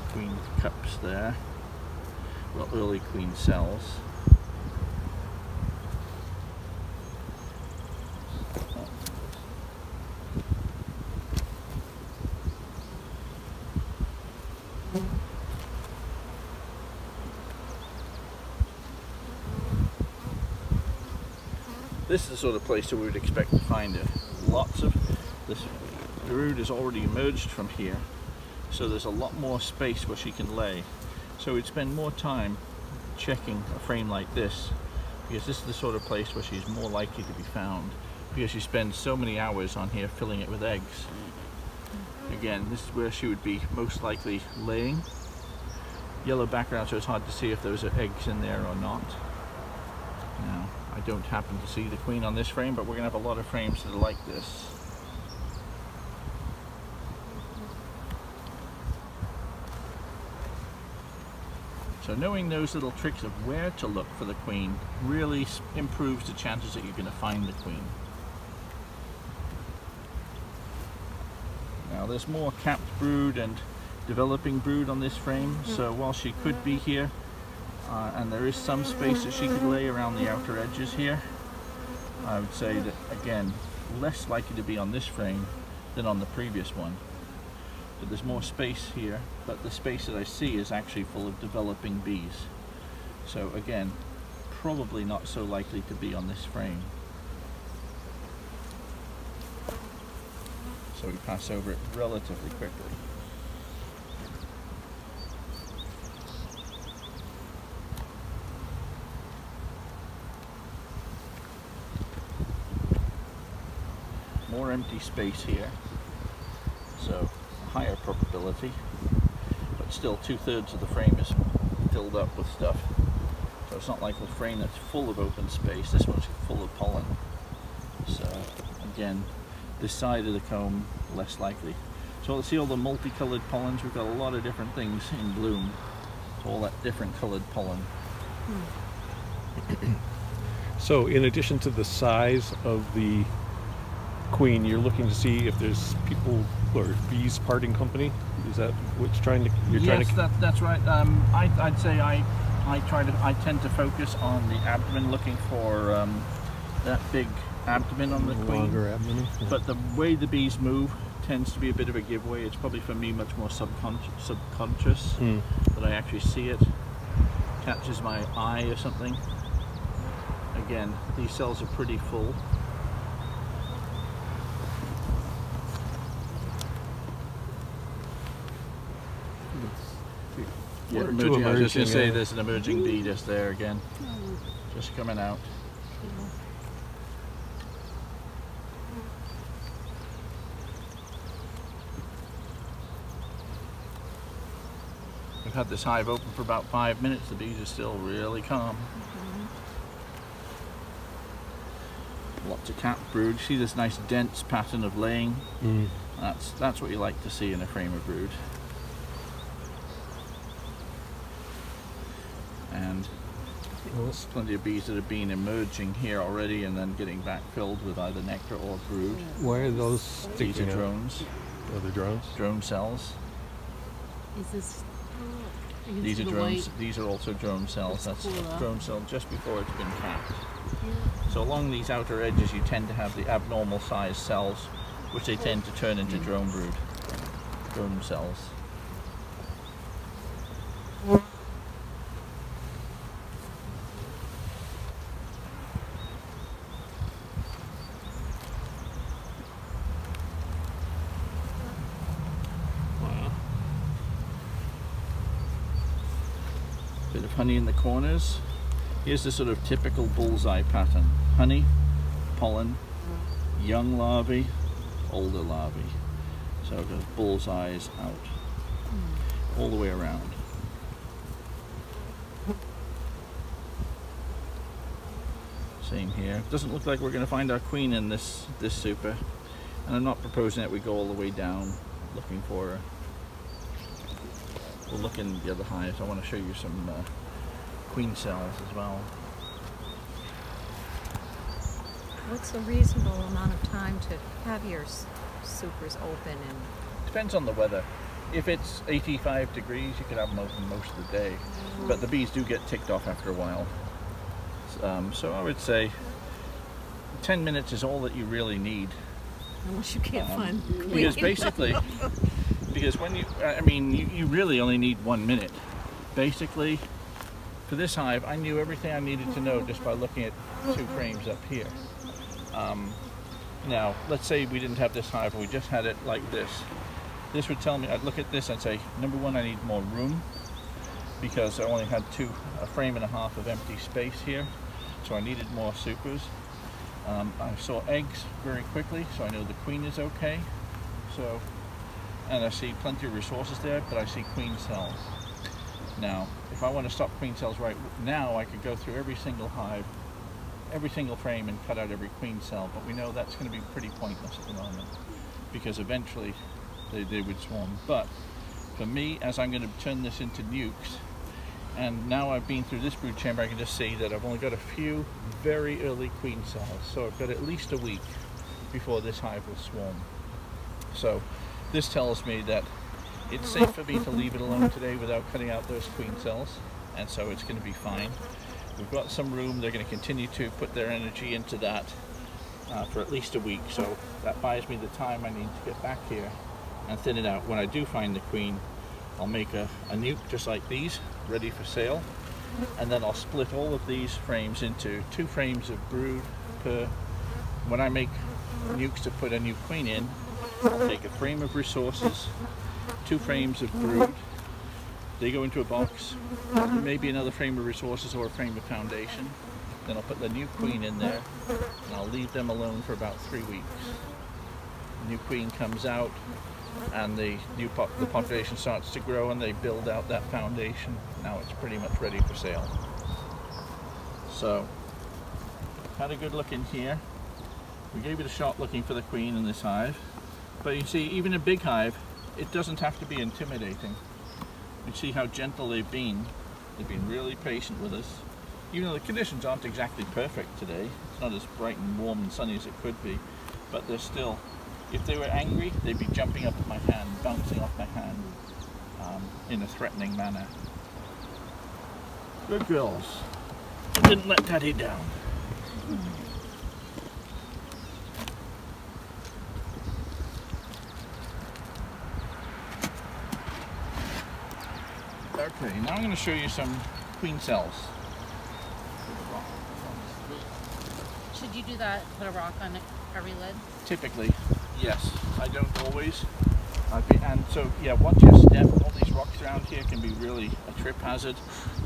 Queen cups there, well, early queen cells. This is the sort of place that we would expect to find it. Lots of this brood has already emerged from here, so there's a lot more space where she can lay. So we'd spend more time checking a frame like this because this is the sort of place where she's more likely to be found because she spends so many hours on here filling it with eggs. Again, this is where she would be most likely laying. Yellow background so it's hard to see if those are eggs in there or not. Don't happen to see the queen on this frame, but we're going to have a lot of frames that are like this. So knowing those little tricks of where to look for the queen really improves the chances that you're going to find the queen. Now there's more capped brood and developing brood on this frame, so mm-hmm. while she could be here, uh, and there is some space that she could lay around the outer edges here, I would say that again, less likely to be on this frame than on the previous one. But there's more space here, but the space that I see is actually full of developing bees. So again, probably not so likely to be on this frame. So we pass over it relatively quickly. More empty space here, so a higher probability, but still two thirds of the frame is filled up with stuff. So it's not like a frame that's full of open space, this one's full of pollen. So again, this side of the comb, less likely. So let's see all the multicolored pollens, we've got a lot of different things in bloom. So all that different colored pollen. Hmm. So, in addition to the size of the queen, you're looking to see if there's people or bees parting company. Is that what's trying to? You're trying yes, to. that, that's right. Um, I, I'd say I, I try to, I tend to focus on the abdomen, looking for um, that big abdomen on the queen. Longer abdomen. yeah. But the way the bees move tends to be a bit of a giveaway. It's probably for me much more subconscious, subconscious Hmm. that I actually see it. Catches my eye or something. Again, these cells are pretty full. Yeah, emerging. I was just going to say yeah. there's an emerging bee just there again. Just coming out. We've had this hive open for about five minutes. The bees are still really calm. Lots of cap brood. See this nice dense pattern of laying. Mm. That's that's what you like to see in a frame of brood. And there's plenty of bees that have been emerging here already and then getting back filled with either nectar or brood. Why are those These are sticking out? drones, Oh, the drones. drone cells. Is this? You These are the drones. white. These are also drone cells. That's That's cool, a drone cell just before it's been capped. So along these outer edges, you tend to have the abnormal sized cells, which they tend to turn into mm. drone brood, drone cells. Wow. Bit of honey in the corners. Here's the sort of typical bullseye pattern. Honey, pollen, young larvae, older larvae. So it goes bullseyes out. All the way around. Same here. Doesn't look like we're going to find our queen in this this super. And I'm not proposing that we go all the way down looking for her. We'll look in the other hives. I want to show you some uh, queen cells as well. What's a reasonable amount of time to have your supers open and Depends on the weather. If it's 85 degrees, you could have them open most of the day. But the bees do get ticked off after a while. Um, so I would say 10 minutes is all that you really need. unless you can't Um, find Because queen? basically, because when you, I mean, you, you really only need one minute. Basically, for this hive, I knew everything I needed to know just by looking at two frames up here. Um, now, let's say we didn't have this hive we just had it like this. This would tell me, I'd look at this and say, number one, I need more room because I only had two, a frame and a half of empty space here. So I needed more supers. Um, I saw eggs very quickly, so I know the queen is okay. So, and I see plenty of resources there, but I see queen cells. Now, if I want to stop queen cells right now, I could go through every single hive, every single frame and cut out every queen cell, but we know that's going to be pretty pointless at the moment because eventually they, they would swarm. But for me, as I'm going to turn this into nukes, and now I've been through this brood chamber, I can just see that I've only got a few very early queen cells. So I've got at least a week before this hive will swarm. So this tells me that it's safe for me to leave it alone today without cutting out those queen cells. And so it's going to be fine. We've got some room. They're going to continue to put their energy into that uh, for at least a week. So that buys me the time I need to get back here and thin it out. When I do find the queen, I'll make a, a nuke just like these, ready for sale. And then I'll split all of these frames into two frames of brood per. When I make nukes to put a new queen in, I'll take a frame of resources, two frames of brood, they go into a box, maybe another frame of resources or a frame of foundation. Then I'll put the new queen in there and I'll leave them alone for about three weeks. The new queen comes out and the new pop the population starts to grow and they build out that foundation. Now it's pretty much ready for sale. So, had a good look in here. We gave it a shot looking for the queen in this hive. But you see, even a big hive, it doesn't have to be intimidating. You see how gentle they've been. They've been really patient with us. Even though the conditions aren't exactly perfect today, it's not as bright and warm and sunny as it could be, but they're still, if they were angry, they'd be jumping up at my hand, bouncing off my hand um, in a threatening manner. Good girls. Didn't let daddy down. Okay, now I'm going to show you some queen cells. Should you do that? Put a rock on every lid? Typically, yes. I don't always. I've and so, yeah, watch your step. All these rocks around here can be really a trip hazard,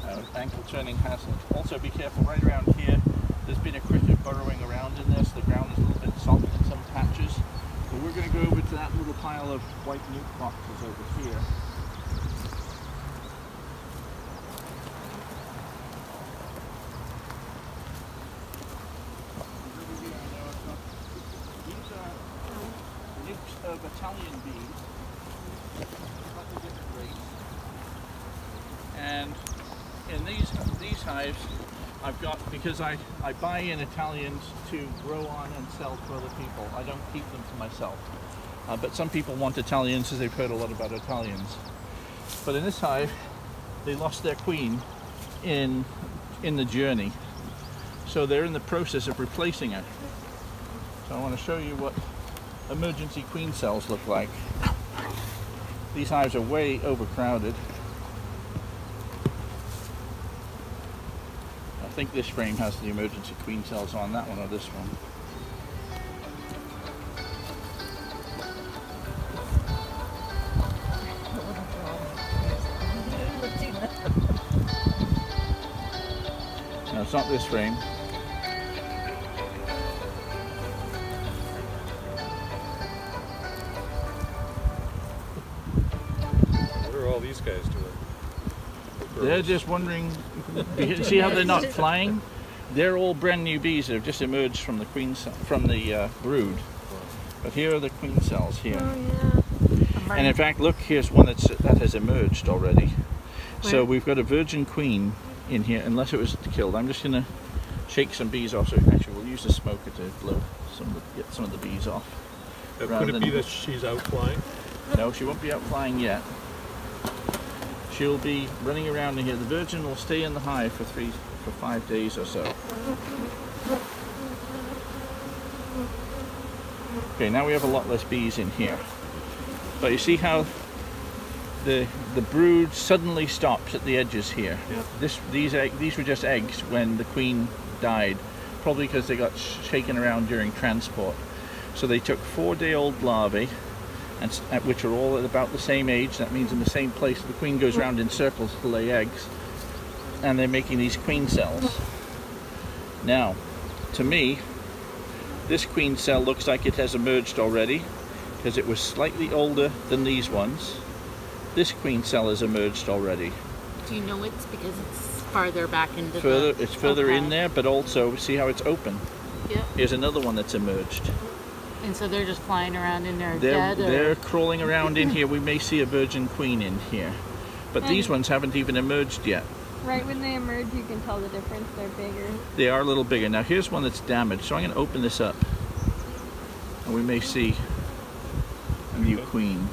uh, ankle turning hazard. Also be careful right around here. There's been a cricket burrowing around in this. The ground is a little bit soft in some patches. So we're going to go over to that little pile of white nuke boxes over here. These are nukes of Italian bees, slightly different race. And in these these hives, I've got because I I buy in Italians to grow on and sell to other people. I don't keep them for myself. Uh, but some people want Italians because they've heard a lot about Italians. But in this hive, they lost their queen in in the journey. So they're in the process of replacing her. So I want to show you what emergency queen cells look like. These hives are way overcrowded. I think this frame has the emergency queen cells on that one or this one. No, it's not this frame. The They're just wondering, see how they're not flying? They're all brand new bees that have just emerged from the queen from the uh, brood. But here are the queen cells here. Oh yeah. And in fact, look, here's one that's, that has emerged already. So we've got a virgin queen in here, unless it was killed. I'm just going to shake some bees off. So actually, we'll use the smoker to blow some of the, get some of the bees off. Could it be that she's out flying? No, she won't be out flying yet. She'll be running around in here. The virgin will stay in the hive for three, for five days or so. Okay, now we have a lot less bees in here. But you see how the the brood suddenly stops at the edges here. Yeah. This these egg, these were just eggs when the queen died, probably because they got sh- shaken around during transport. So they took four-day-old larvae, and s- at which are all at about the same age. That means in the same place. The queen goes around in circles to lay eggs, and they're making these queen cells. Now, to me, this queen cell looks like it has emerged already, because it was slightly older than these ones. This queen cell has emerged already. Do you know it's because it's farther back into Further, the... it's further in there, but also see how it's open. Yep. Here's another one that's emerged. And so they're just flying around in there They're, dead or... they're crawling around in here. We may see a virgin queen in here. But these ones haven't even emerged yet. Right when they emerge, you can tell the difference. They're bigger. They are a little bigger. Now here's one that's damaged. So I'm going to open this up. And we may see a new queen.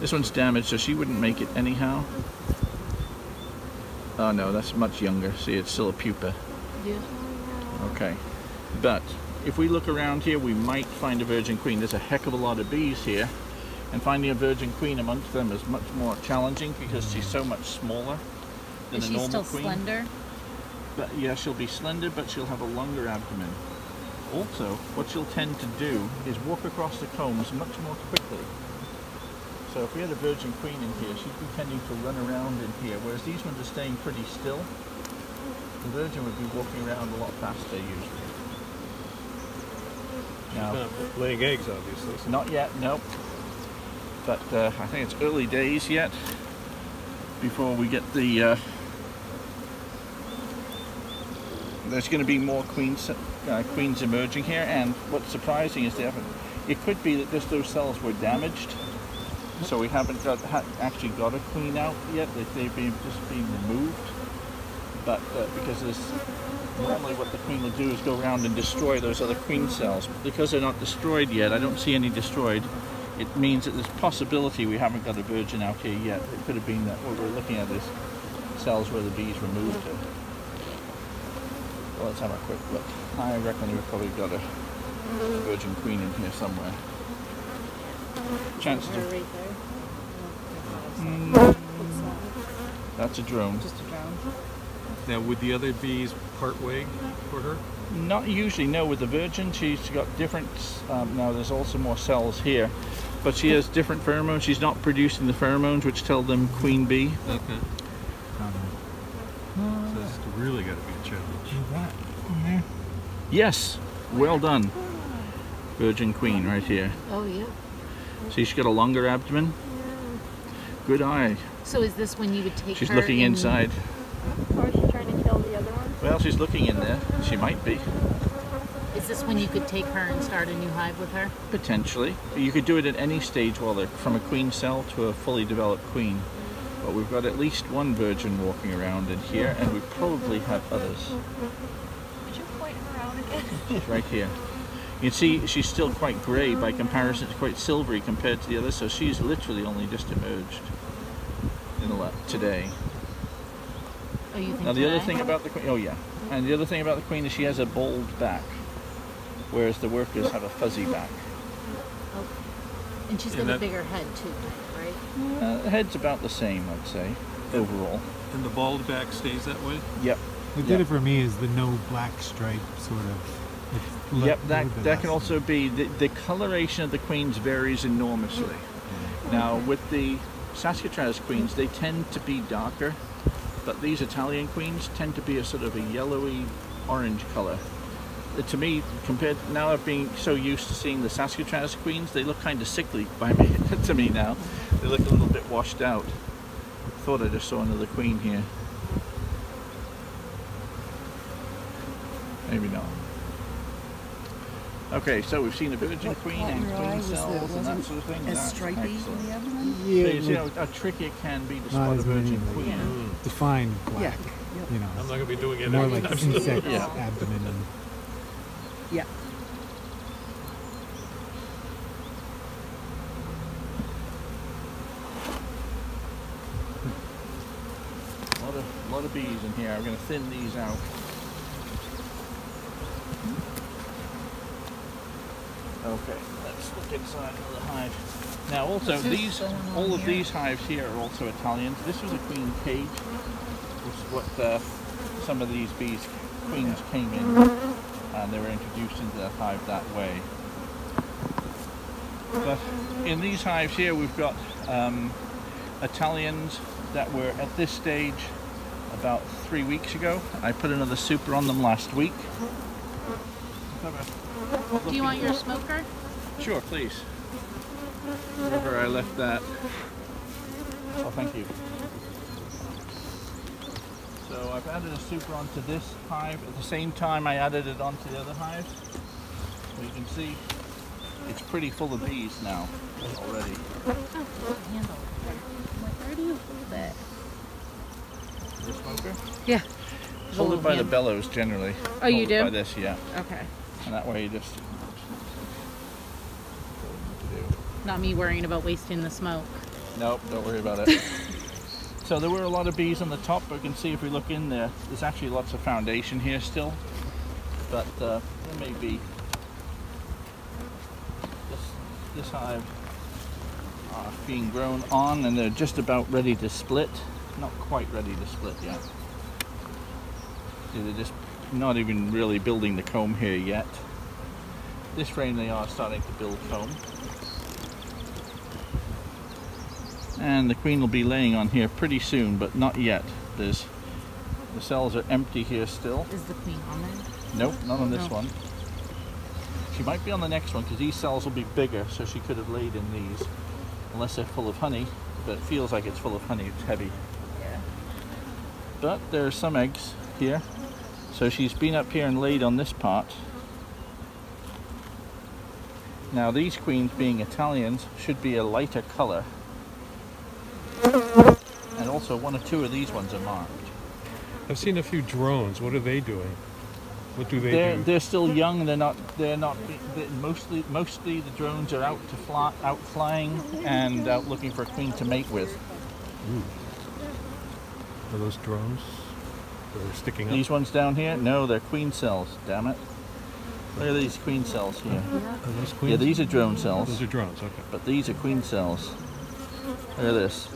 This one's damaged, so she wouldn't make it anyhow. Oh no, that's much younger. See, it's still a pupa. Yeah. Okay. But if we look around here, we might find a virgin queen. There's a heck of a lot of bees here. And finding a virgin queen amongst them is much more challenging because she's so much smaller than Is a she normal still queen. slender? But yeah, she'll be slender, but she'll have a longer abdomen. Also, what she'll tend to do is walk across the combs much more quickly. So if we had a virgin queen in here, she'd be tending to run around in here, whereas these ones are staying pretty still. The virgin would be walking around a lot faster usually. Now, laying eggs, obviously. so- not yet, nope. But uh, I think it's early days yet before we get the. Uh, there's going to be more queens, uh, queens emerging here, and what's surprising is they haven't. It could be that just those cells were damaged, so we haven't got ha- actually got a queen out yet. That they've been just being removed. But uh, because this, normally what the queen will do is go around and destroy those other queen cells. Because they're not destroyed yet, I don't see any destroyed. It means that there's possibility we haven't got a virgin out here yet. It could have been that what we're looking at is cells where the bees removed it. Well, let's have a quick look. I reckon we've probably got a virgin queen in here somewhere. Chances of. Mm, that's a drone. Just a drone. Now, would the other bees part way for her? Not usually, no. With the virgin, she's got different. Um, now, there's also more cells here, but she has different pheromones. She's not producing the pheromones which tell them queen bee. Okay. So that's really got to be a challenge. Yes, well done. Virgin queen right here. Oh yeah. See, she's got a longer abdomen. Good eye. So is this when you would take She's her looking in- inside. Or is she trying to kill the other ones? Well, she's looking in there. She might be Is this when you could take her and start a new hive with her? potentially. You could do it at any stage while they're from a queen cell to a fully developed queen. But we've got at least one virgin walking around in here, and we probably have others. Could you point her out again? She's right here. You can see she's still quite grey by comparison. It's quite silvery compared to the others, so she's literally only just emerged in the la- today. Oh, you think Now the other today? thing about the queen, oh yeah, and the other thing about the queen is she has a bold back, whereas the workers have a fuzzy back. And she's got a bigger head too, right? Uh, the head's about the same, I'd say, overall. And the bald back stays that way? Yep. What Yeah. did it for me is the no black stripe sort of. It's Yep, that, that can also be, the, the coloration of the queens varies enormously. Now, with the Saskatraz queens, they tend to be darker, but these Italian queens tend to be a sort of a yellowy orange color. Uh, To me, compared now, I've been so used to seeing the Saskatraz queens, they look kind of sickly by me to me now. They look a little bit washed out. Thought I just saw another queen here. Maybe not. Okay, so we've seen a virgin What queen and your queen was cells and that wasn't sort of thing. As stripy in excellent. the abdomen? Yeah, So it you see how, how tricky it can be mm. to not spot a virgin like, queen. Yeah. defined Yeah. black. Yep. You know, I'm not going to be doing it more like soon. insect Yeah. abdomen. And, Yeah. Hmm. A lot of, lot of bees in here. I'm going to thin these out. Okay, let's look inside of the hive. Now, also these, all of here? these hives here are also Italians. This was a queen cage, which is what uh, some of these bees, queens came in, and they were introduced into the hive that way. But in these hives here, we've got um, Italians that were at this stage about three weeks ago. I put another super on them last week. Do you want your smoker? Sure, please. Wherever I left that. Oh, thank you. So I've added a super onto this hive. At the same time, I added it onto the other hive. So you can see it's pretty full of bees now already. Handle. Where do you hold it? The smoker? Yeah. Hold it by the bellows generally. Oh, you Hold it do? By this, yeah. Okay. And that way you just. Not me worrying about wasting the smoke. Nope, don't worry about it. so there were a lot of bees on the top, but you can see if we look in there, there's actually lots of foundation here still. But uh, there may be this this hive are being grown on and they're just about ready to split. Not quite ready to split yet. Yeah, They're just not even really building the comb here yet. This frame they are starting to build comb. And the queen will be laying on here pretty soon, but not yet. There's the cells are empty here still. Is the queen on there? Nope, not on this No. one. She might be on the next one because these cells will be bigger, so she could have laid in these, unless they're full of honey. But it feels like it's full of honey. It's heavy. Yeah. But there are some eggs here, so she's been up here and laid on this part. Now these queens, being Italians, should be a lighter color, and also one or two of these ones are marked. I've seen a few drones. What are they doing? What do they they're, do? they're still young. They're not. They're not. They're mostly, mostly the drones are out to fly, out flying and out looking for a queen to mate with. Are those drones? They're sticking up. These ones down here, no, they're queen cells. Damn it! Look at these queen cells here. Are those queens? Yeah, these are drone cells, Those are drones. Okay. but these are queen cells. Look at this,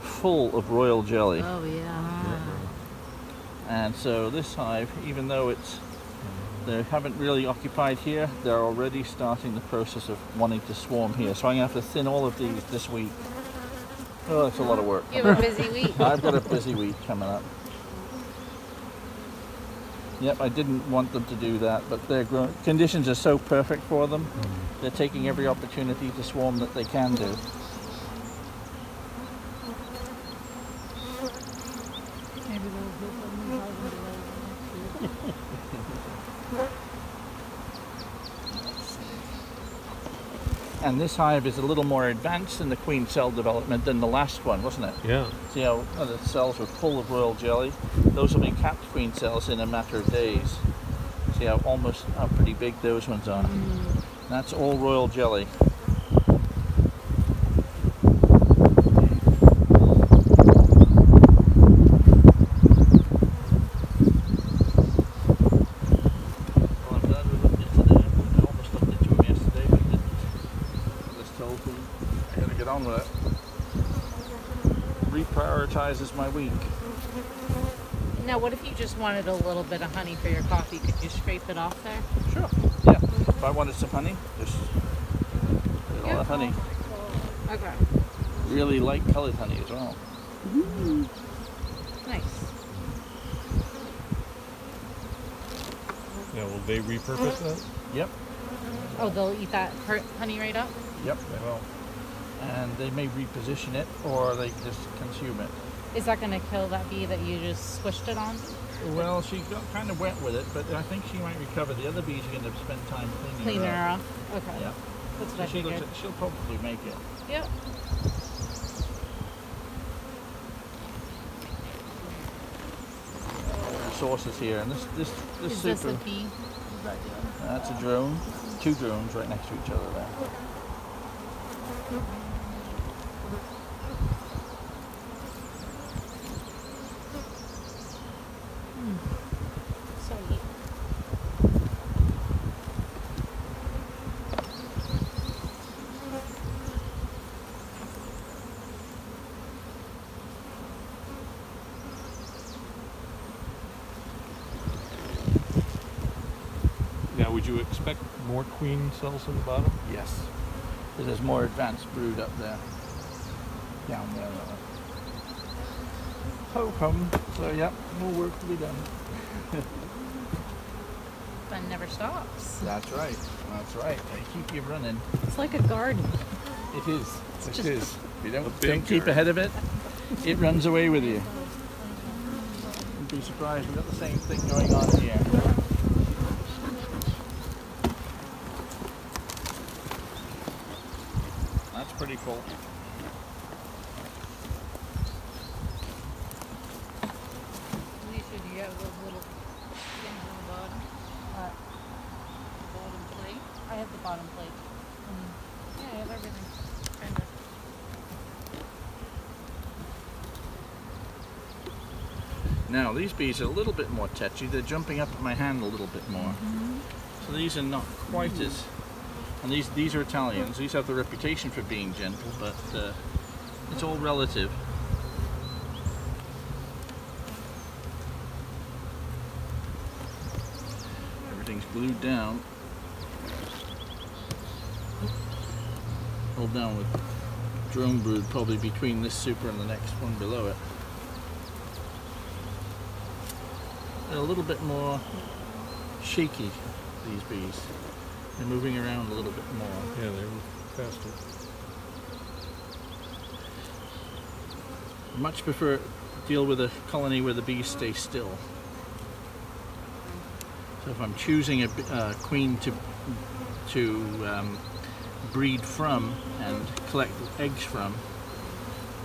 full of royal jelly. Oh yeah. And so this hive, even though it's they haven't really occupied here, they're already starting the process of wanting to swarm here. So I'm gonna have to thin all of these this week. Oh, that's a lot of work. You have a busy week. I've got a busy week coming up. Yep, I didn't want them to do that, but their conditions are so perfect for them. Mm. They're taking every opportunity to swarm that they can do. Maybe they'll hit them and hide them away next year. And this hive is a little more advanced in the queen cell development than the last one, wasn't it? Yeah. See how the cells were full of royal jelly? Those will be capped queen cells in a matter of days. See how almost how pretty big those ones are. Mm-hmm. That's all royal jelly. Well, I'm glad we looked into them. I almost looked into them yesterday, but didn't. I was told to. I gotta get on with it reprioritizes my week. Now, what if you just wanted a little bit of honey for your coffee? Could you scrape it off there? Sure. Yeah. If I wanted some honey, just get all Yeah. the honey. Okay. Really light colored honey as well. Mm-hmm. Nice. Now, will they repurpose that? Yep. Oh, they'll eat that honey right up. Yep. They will. And they may reposition it, or they just consume it. Is that going to kill that bee that you just swished it on? Well, she got kind of wet with it, but I think she might recover. The other bees are going to spend time cleaning Clean her her up. off. Okay. Yeah. That's what So I she looks at, she'll probably make it. Yep. Sources here, and this this this Is this super. a bee? That's a drone. Two drones right next to each other there. Now, would you expect more queen cells in the bottom? Yes. There's more advanced brood up there. Down there. Rather. Ho hum. So yep, more work to be done. Fun never stops. That's right. That's right. They keep you running. It's like a garden. It is. It just- is. If you don't, don't keep garden. ahead of it, it runs away with you. You'd be surprised. We've got the same thing going on here. That's pretty cool. Alicia, do you have those little things on the bottom? Uh, bottom plate? I have the bottom plate. Yeah, I have everything. Kinda. Now these bees are a little bit more tetchy. They're jumping up at my hand a little bit more. So these are not quite as And these these are Italians. These have the reputation for being gentle, but uh, it's all relative. Everything's glued down. Held down with drone brood probably between this super and the next one below it. They're a little bit more shaky, these bees. They're moving around a little bit more. Yeah, they're faster. Much prefer deal with a colony where the bees stay still. So if I'm choosing a uh, queen to to um, breed from and collect eggs from,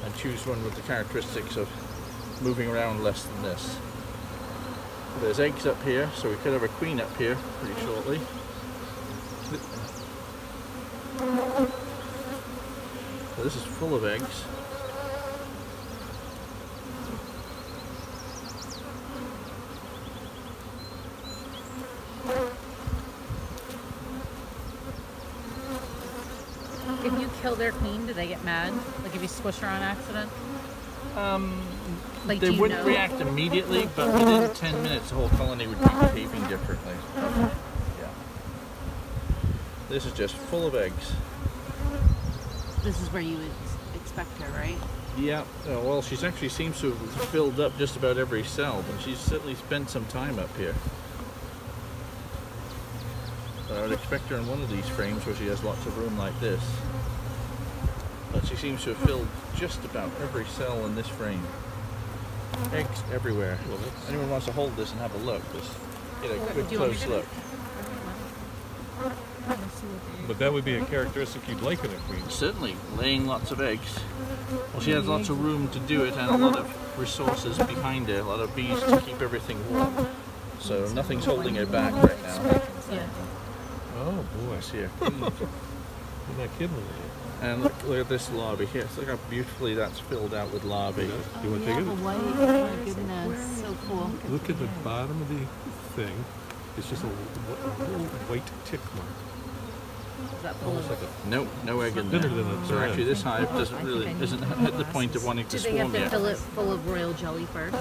I choose one with the characteristics of moving around less than this. There's eggs up here, so we could have a queen up here pretty shortly. So this is full of eggs. If you kill their queen, do they get mad? Like if you squish her on accident? Um, Like they wouldn't know? react immediately, but within 10 minutes the whole colony would be behaving differently. Yeah. This is just full of eggs. This is where you would expect her, right? Yeah, uh, well, she's actually seems to have filled up just about every cell, but she's certainly spent some time up here. So I would expect her in one of these frames where she has lots of room like this. But she seems to have filled just about every cell in this frame. Eggs everywhere. Well, anyone wants to hold this and have a look, just get a good Do you want me close look. But that would be a characteristic you'd like in a queen. Certainly, laying lots of eggs. Well, she has lots of room to do it and a lot of resources behind her, a lot of bees to keep everything warm. So nothing's holding her back right now. Oh boy, Let's see her. Hmm. You're not kidding with me. And look, look at this larvae here. Look how beautifully that's filled out with larvae. You want to yeah, take the it? white. Oh my goodness, so cool. Look at the bottom of the thing. It's just a, a little white tick mark. Is that full Almost of like a No, no egg in there. than a So actually this hive doesn't really, isn't at the point of wanting to swarm yet. Do they have swarm to yet. fill it full of royal jelly first?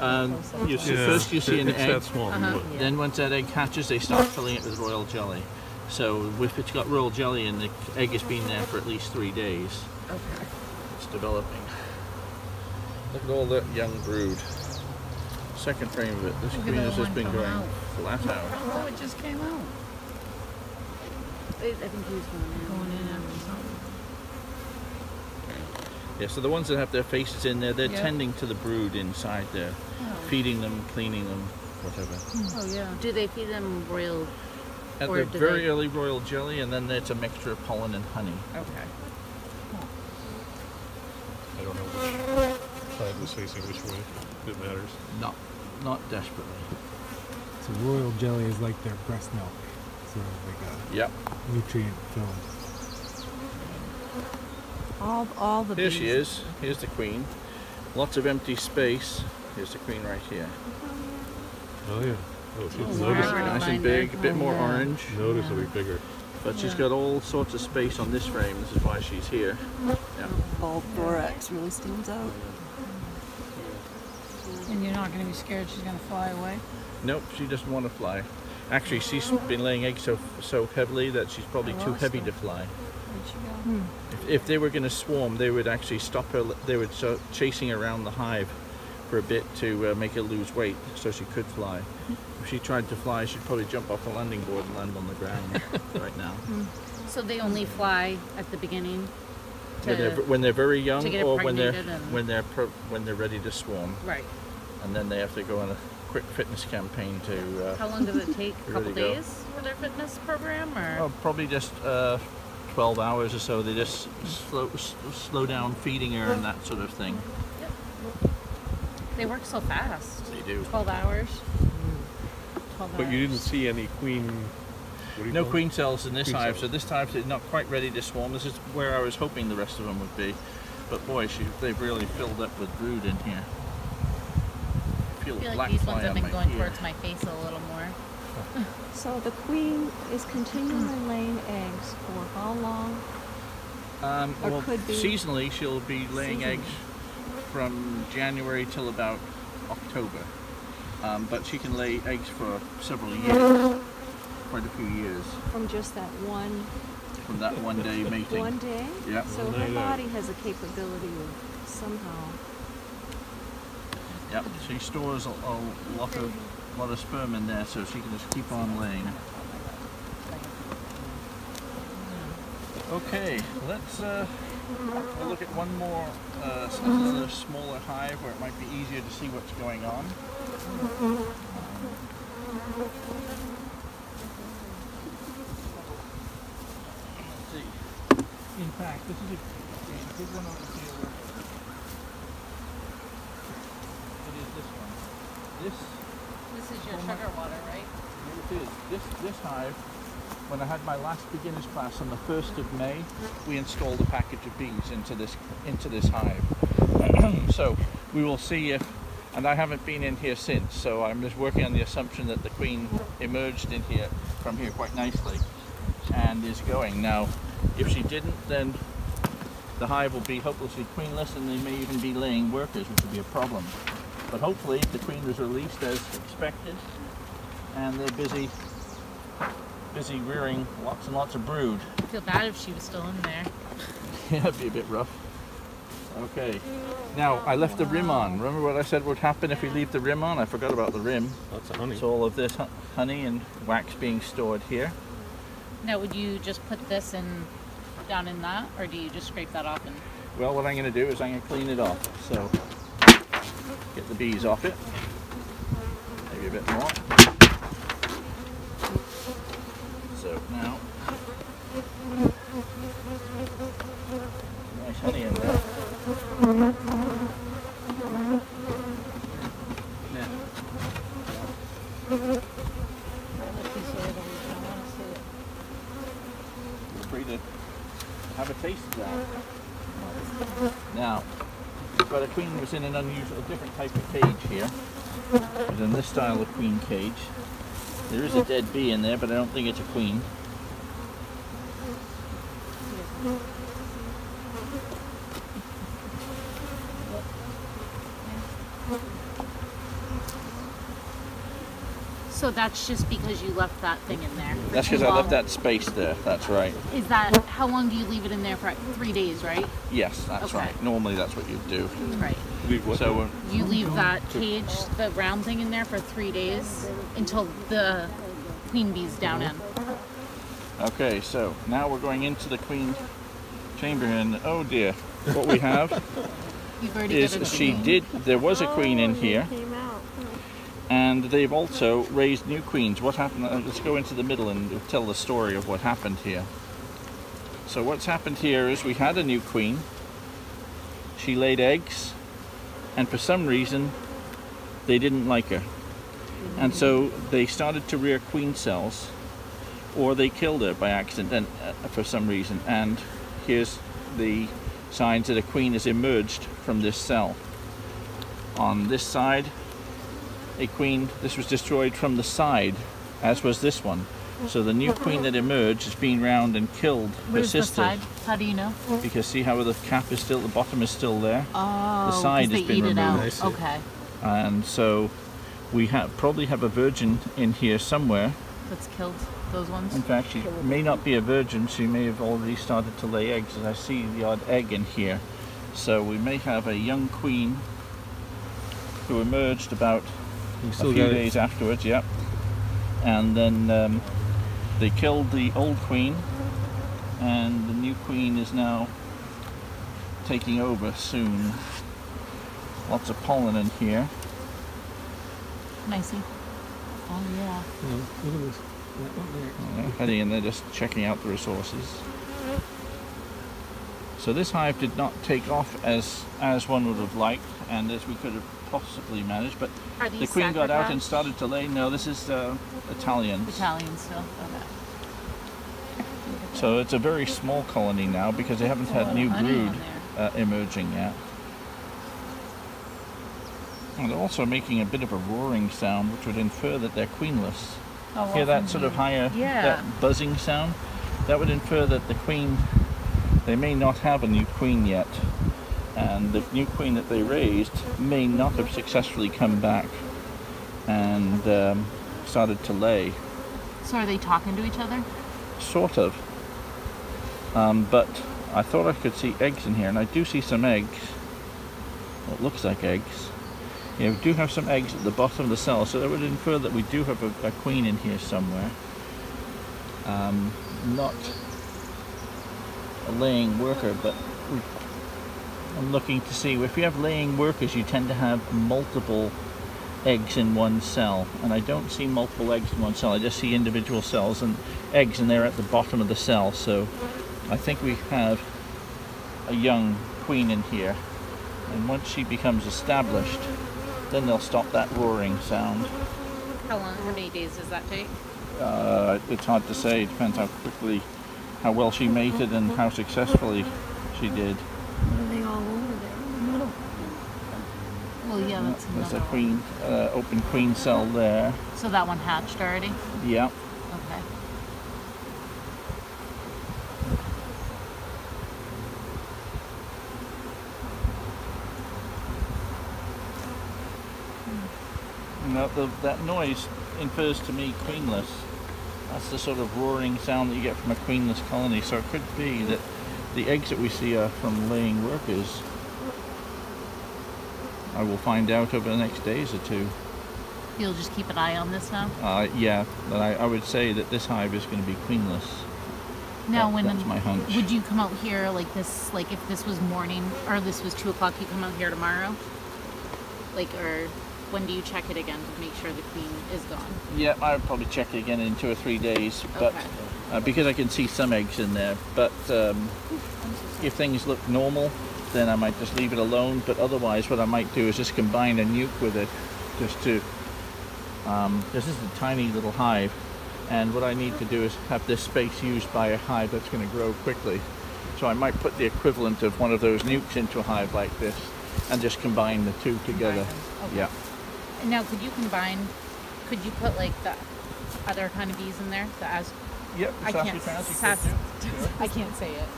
Um, you see, Yeah, first you see an egg. Uh-huh. then once that egg hatches, they start filling it with royal jelly. So if it's got royal jelly and the egg has been there for at least three days, Okay. it's developing. Look at all that young brood. Second frame of it. This Look queen has just been going out. flat out. Oh, it just came out. I I think he was going in. Going in after something. Yeah, so the ones that have their faces in there, they're Yeah. tending to the brood inside there, oh. feeding them, cleaning them, whatever. Hmm. Oh yeah. Do they feed them royal? At Or the very they- early royal jelly, and then it's a mixture of pollen and honey. Okay. I don't know which side was facing which way. It matters. Not, not desperately. So royal jelly is like their breast milk. So like Yep. a nutrient filled. All, all the Here bees. she is. Here's the queen. Lots of empty space. Here's the queen right here. Oh yeah. Oh, she's wow. Nice and behind big, a bit Oh, more yeah. orange, noticeably bigger. but she's got all sorts of space on this frame. This is why she's here. Yeah. Bald thorax really stands out. And you're not going to be scared she's going to fly away. Nope, she doesn't want to fly. Actually, she's been laying eggs so so heavily that she's probably too heavy her. to fly. Where'd she go? If, if they were going to swarm, they would actually stop her. They would start chasing around the hive for a bit to uh, make her lose weight, so she could fly. If she tried to fly, she'd probably jump off the landing board and land on the ground right now. So they only fly at the beginning When they're, when they're very young, or when they're and- when they're pro, when they're ready to swarm, right. and then they have to go on a quick fitness campaign to. Uh, How long does it take? A couple to go. days for their fitness program, or Oh, probably just uh, 12 hours or so. They just slow, slow down feeding her and that sort of thing. they work so fast? They do. Twelve hours. Twelve But you didn't see any queen. What do you No call it? queen cells in this Queen hive, cells. so this hive is not quite ready to swarm. This is where I was hoping the rest of them would be. But boy, she, they've really filled up with brood in here. I feel, I feel like these ones have been going ear. towards my face a little more. So the queen is continually laying eggs for how long? Um, Or well, could be- seasonally, she'll be laying Seasonally. eggs from January till about October. Um, but she can lay eggs for several years, quite a few years, From just that one from that one day mating. one day? Yeah. So One her night out. body has a capability of somehow. Yep. She stores a, a lot of lot of sperm in there, so she can just keep on laying. Okay, let's uh, look at one more, uh, s- smaller hive where it might be easier to see what's going on. Let's see. In fact, this is a, a good one over here. It is this one. This This is your sugar water, right? it is. This this hive, when I had my last beginners class on the first of May, we installed a package of bees into this into this hive. so we will see if and I haven't been in here since, so I'm just working on the assumption that the queen emerged in here from here quite nicely and is going. Now if she didn't then the hive will be hopelessly queenless and they may even be laying workers, which would be a problem. But hopefully the queen was released as expected and they're busy busy rearing lots and lots of brood. I feel bad if she was still in there. yeah, it'd be a bit rough. Okay. Now I left the rim on. Remember what I said would happen if we leave the rim on? I forgot about the rim. Lots of honey. So all of this honey and wax being stored here. Now, would you just put this in down in that, or do you just scrape that off and? Well, what I'm going to do is I'm going to clean it off. So get the bees off it. Maybe a bit more. So now, nice honey in there. Free to have a taste of that. Now, but a queen was in an unusual, different type of cage here. It's in this style of queen cage. There is a dead bee in there, but I don't think it's a queen. So that's just because you left that thing in there. That's because I left that space there. That's right. Is that how long do you leave it in there for? Three days, right? Yes, that's Okay. right. Normally that's what you do. Right. Leave what? So uh, You leave that cage, the round thing in there for three days until the queen bee's down in. okay, so now we're going into the queen chamber, and oh dear, what we have You've already is given it to she me. did. There was a queen in Oh, here. And they've also raised new queens. What happened? uh, Let's go into the middle and tell the story of what happened here. So what's happened here is we had a new queen. She laid eggs, and for some reason, they didn't like her, and so they started to rear queen cells, or they killed her by accident uh, for some reason. And here's the signs that a queen has emerged from this cell. On this side, a queen. This was destroyed from the side, as was this one. So the new queen that emerged has been round and killed her Where's the sister. side? How do you know? Because see how the cap is still, the bottom is still there, Oh, the side they has been eat out. removed. Okay, and so we ha- probably have a virgin in here somewhere. that's killed those ones. In fact, she may not be a virgin. She may have already started to lay eggs, as I see the odd egg in here. So we may have a young queen who emerged about a few got it. days afterwards, yep. And then um, they killed the old queen, and the new queen is now taking over soon. Lots of pollen in here. Nicey. Oh yeah. Yeah, look at this. That one there. Yeah, heading in there just checking out the resources. So this hive did not take off as as one would have liked and as we could have possibly managed, but the queen got out and started to lay. No, this is uh, Italians. Italian still. Okay. So it's a very small colony now because they haven't had new brood uh, emerging yet. And they're also making a bit of a roaring sound, which would infer that they're queenless. How Hear that sort of higher, Yeah. that buzzing sound? That would infer that the queen, they may not have a new queen yet. And the new queen that they raised may not have successfully come back and um, started to lay. So are they talking to each other? Sort of. Um, but I thought I could see eggs in here, and I do see some eggs. Well, it looks like eggs. Yeah, we do have some eggs at the bottom of the cell, so that would infer that we do have a, a queen in here somewhere. Um, not a laying worker, but we, I'm looking to see if you have laying workers, you tend to have multiple eggs in one cell, and I don't see multiple eggs in one cell. I just see individual cells and eggs, and they're at the bottom of the cell. So I think we have a young queen in here, and once she becomes established, then they'll stop that roaring sound. How long, how many days does that take? Uh, it's hard to say. It depends how quickly, how well she mated, and how successfully she did. Are they all over there middle? Well, yeah, that's There's a queen, uh, open queen cell there. So that one hatched already? Yeah. Okay. No, the, that noise infers to me queenless. That's the sort of roaring sound that you get from a queenless colony. So it could be that the eggs that we see are from laying workers. I will find out over the next days or two. You'll just keep an eye on this now? Uh, yeah, but I, I would say that this hive is going to be queenless. Now, That- when that's my hunch. would you come out here like this? Like if this was morning or this was two o'clock, you come out here tomorrow. Like, or when do you check it again to make sure the queen is gone? Yeah, I would probably check it again in two or three days, but Okay. uh, because I can see some eggs in there. But um, if things look normal, then I might just leave it alone. But otherwise, what I might do is just combine a nuc with it, just to. Um, this is a tiny little hive, and what I need to do is have this space used by a hive that's going to grow quickly. So I might put the equivalent of one of those nucs into a hive like this, and just combine the two together. Okay. Yeah. And now, could you combine? Could you put like the other kind of bees in there? The as Yep. I can't. sassafras you could Sass- I can't say it.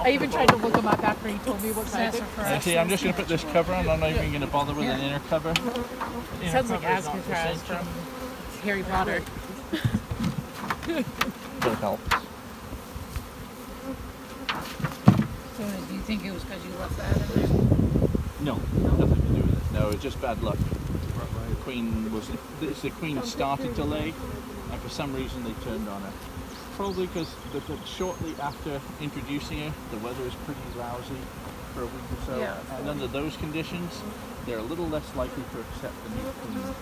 I even tried to look them up after he told me what kind of Yeah, see, I'm just going to put this cover on. I'm not even going to bother with an inner cover. Inner sounds like cover is not Ascatraz from Harry Potter. Will help. So do you think it was because you left that in there? No, nothing to do with it. No, it's just bad luck. The queen was. It's the queen started to lay, and for some reason they turned on her. Probably because shortly after introducing her, the weather is pretty lousy for a week or so, Yeah. and under those conditions, they're a little less likely to accept the new queen.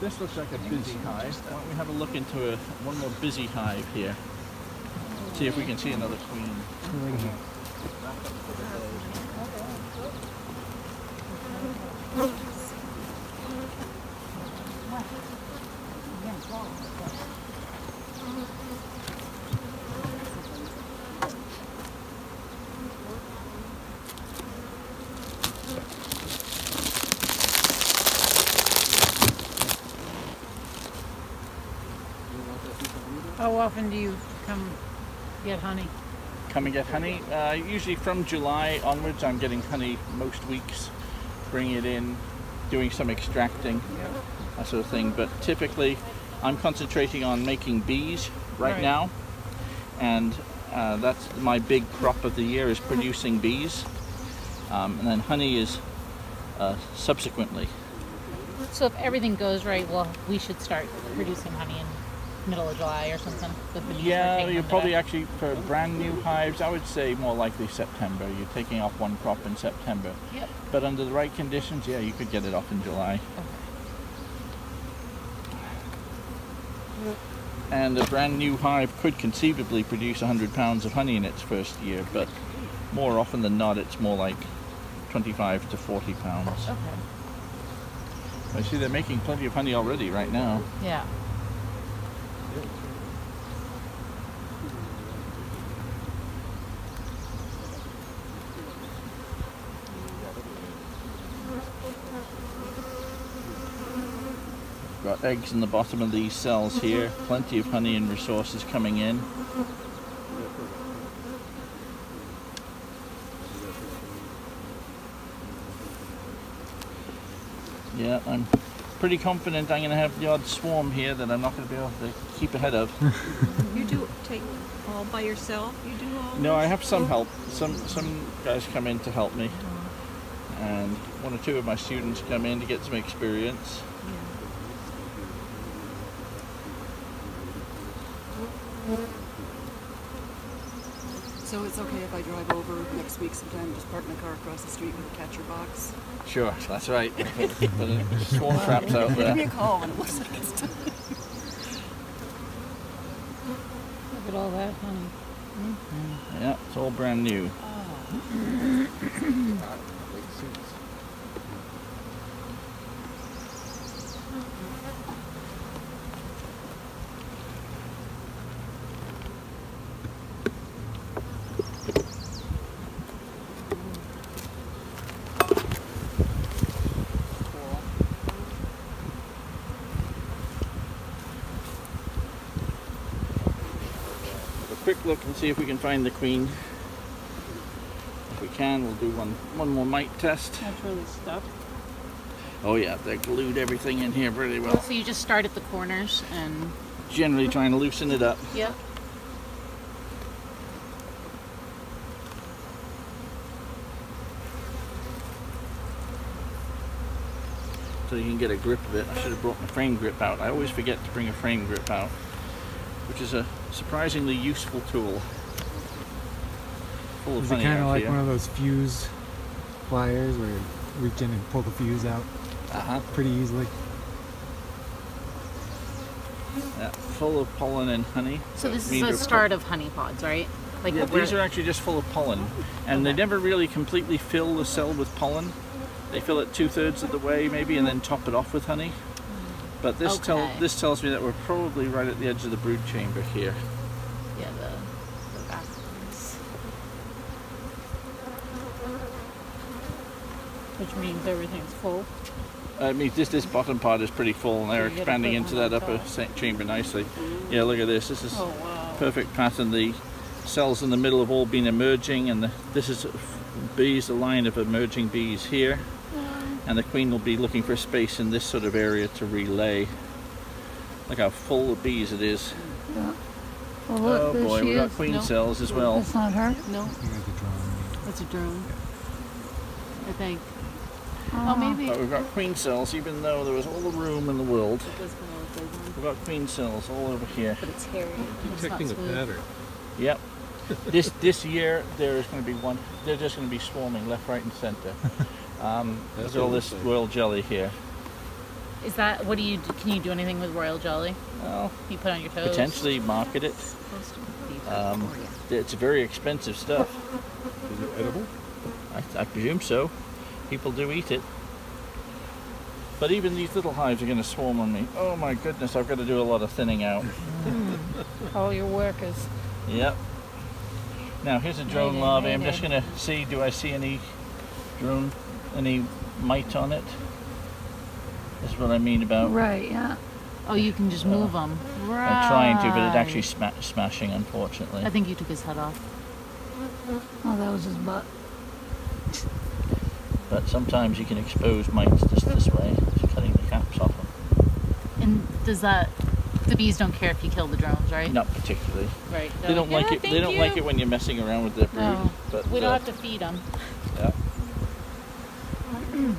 This looks like a busy hive. Why don't we have a look into a one more busy hive here? See if we can see another queen. How often do you come get honey? come and get honey. Uh, usually from July onwards, I'm getting honey most weeks, bringing it in, doing some extracting, that sort of thing. But typically, I'm concentrating on making bees right, Right. now, and uh, that's my big crop of the year is producing bees, um, and then honey is uh, subsequently. So if everything goes right, well, we should start producing honey in middle of July or something. Yeah, you're probably that. actually for brand new hives. I would say more likely September. You're taking off one crop in September. Yep. But under the right conditions, yeah, you could get it off in July. And a brand new hive could conceivably produce 100 pounds of honey in its first year, but more often than not, it's more like 25 to 40 pounds. Okay. I see they're making plenty of honey already right now. Yeah. Eggs in the bottom of these cells mm-hmm. here. Plenty of honey and resources coming in. Yeah, I'm pretty confident I'm going to have the odd swarm here that I'm not going to be able to keep ahead of. You do take all by yourself? You do all No, I have some help. Some some guys come in to help me, uh-huh. and one or two of my students come in to get some experience. So it's okay if I drive over next week sometime, just park my car across the street with a catcher box? Sure, that's right. but swarm traps out Give me a call when it looks like it's done. Look at all that honey. Yeah, it's all brand new. Have a quick look and see if we can find the queen. If we can, we'll do one one more mite test. That's really stuck. Oh yeah, they glued everything in here pretty well. So you just start at the corners and. Generally trying to loosen it up. Yep. so you can get a grip of it. I should have brought my frame grip out. I always forget to bring a frame grip out, which is a surprisingly useful tool. Full of Is it kind of like here. one of those fuse pliers where you reach in and pull the fuse out Uh-huh. pretty easily? Yeah, full of pollen and honey. So this is the start of honey pods, right? Like Yeah, where- these are actually just full of pollen, and they never really completely fill the cell with pollen. They fill it two thirds of the way, maybe, and then top it off with honey. But this tell this tells me that we're probably right at the edge of the brood chamber here. Yeah, the, the back ones. Which means everything's full. I mean, this this bottom part is pretty full, and they're gotta expanding into that upper top. chamber nicely. Yeah, look at this. This is Oh wow. perfect pattern. The cells in the middle have all been emerging, and the, this is bees, a line of emerging bees here. And the queen will be looking for space in this sort of area to relay. Look how full of bees it is. Well, Oh boy, we've got queen No. cells as well. That's not her. No, You got the drawing. that's a drone. I think. Oh, Oh, maybe. But we've got queen cells, even though there was all the room in the world. It does kind of look like one, We've got queen cells all over here. but it's hairy. and it's Detecting a pattern. Yep. this this year there is going to be one. They're just going to be swarming left, right, and center. Um, That's there's all this it looks like. royal jelly here. Is that what do you do? Can you do anything with royal jelly? Well, You put on your toes. potentially market it. Supposed to be for Um, It's very expensive stuff. Is it edible? I, I presume so. People do eat it. But even these little hives are going to swarm on me. Oh my goodness, I've got to do a lot of thinning out. All your workers. Yep. Now here's a drone larvae. I'm just going to see, do I see any drone, any mite on it? That's what I mean about Right. Yeah. Oh, you can just move them. Right. I'm trying to, but it's actually sma- smashing, unfortunately. I think you took his head off. Oh, that was his butt. But sometimes you can expose mites just this way, just cutting the caps off them. And does that? The bees don't care if you kill the drones, right? Not particularly. Right. They don't like it. They don't like it when you're messing around with their brood. No. But We don't uh, have to feed them. yeah. Yeah,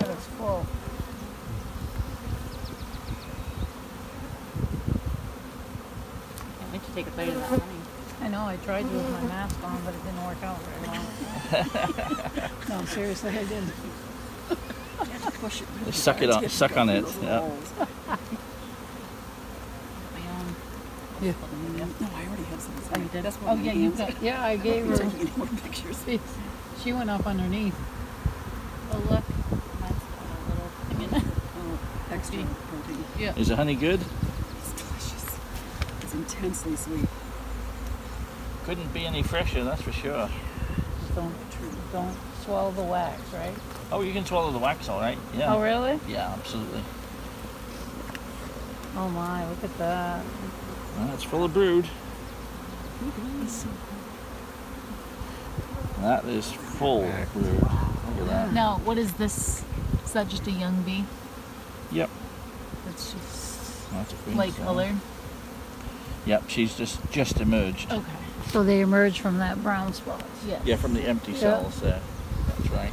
that's full. Can't wait to take a bite of that honey. I know. I tried to with my mask on, but it didn't work out very well. no, seriously, I didn't. Push it. Just suck it on- Get suck on it, yeah. walls. Yeah. No, I already have some. Oh, you did? That's what Oh yeah, you hands got. Yeah, I gave her. taking any more pictures. She, she went up underneath. Oh look, that's a little thing in it. Oh, extra protein. Yeah. Is the honey good? It's delicious. It's intensely sweet. Couldn't be any fresher, that's for sure. Don't don't swallow the wax, right? Oh, you can swallow the wax, all right. Yeah. Oh, really? Yeah, absolutely. Oh my, look at that. Well, it's full of brood. That is full of brood. Look at that. Now, what is this? Is that just a young bee? Yep. That's just That's a light cell. colored. Yep, she's just just emerged. Okay. So they emerge from that brown spot. Yes. Yeah, from the empty cells there. That's right.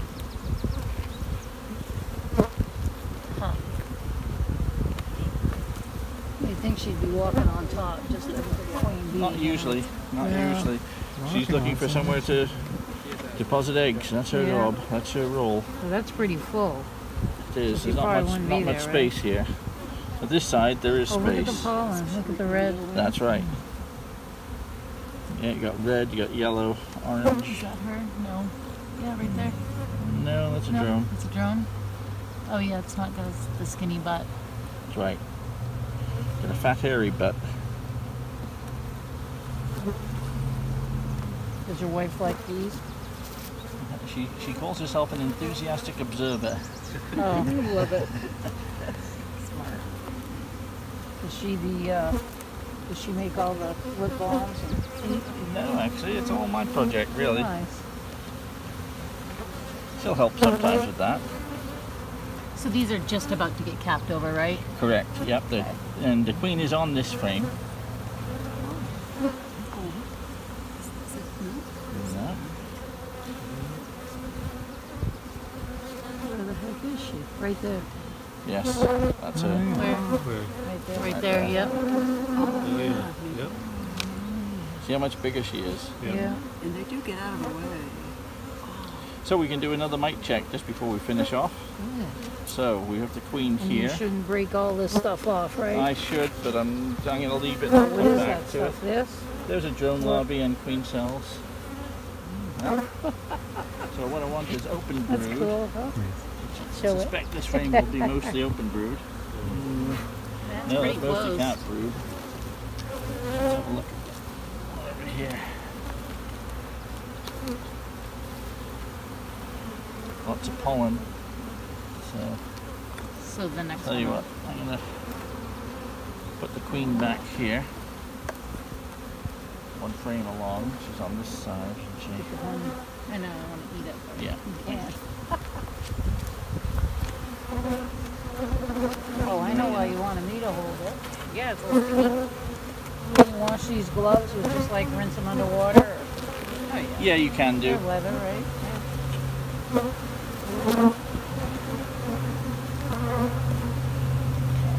Huh. You think she'd be walking on top, just like the queen bee. Not usually. Not Yeah. usually. She's looking for somewhere to deposit eggs. That's her Yeah. job. That's her role. So that's pretty full. It is. she There's not probably much, wouldn't much there, right? space here. But this side there is Oh, look at the space. pollen. Look at the red. That's right. Yeah, you got red, you got yellow, orange. Is orange. that her? No. Yeah, right there. No, that's a no, drone. It's a drone. Oh yeah, it's not got the skinny butt. That's right. Fat hairy butt. Does your wife like these? She she calls herself an enthusiastic observer. Oh, love it. Is she the uh, does she make all the lip balms? No, actually, it's all my project really. Nice. She'll help sometimes with that. So these are just about to get capped over, right? Correct. Yep. The, and the queen is on this frame. Where the heck is she? Right there. Yes, that's it. Where? Where? Right there. Right there. Yep. Yeah. Yep. See how much bigger she is. Yeah. Yeah. And they do get out of the way. So we can do another mite check just before we finish off. So we have the queen And you shouldn't break all this stuff off, right? I should, but I'm, I'm going to leave it what and come back that to it. This? There's a drone larvae and queen cells. Yeah. so what I want is open brood. That's cool, huh? I Show it. suspect this frame will be mostly open brood. That's no, pretty it's mostly close. capped brood. Let's have a look over here. Lots of pollen. So So the next tell one. you what, I'm gonna put the queen back here. One frame along. She's on this side. She, I know. I want to eat it. yeah. you can't. Oh, I know why you wanted me to hold it. Yeah, it's a little Can you wash these gloves with just like rinse them underwater? Or Oh yeah. Yeah, you can do. leather, right?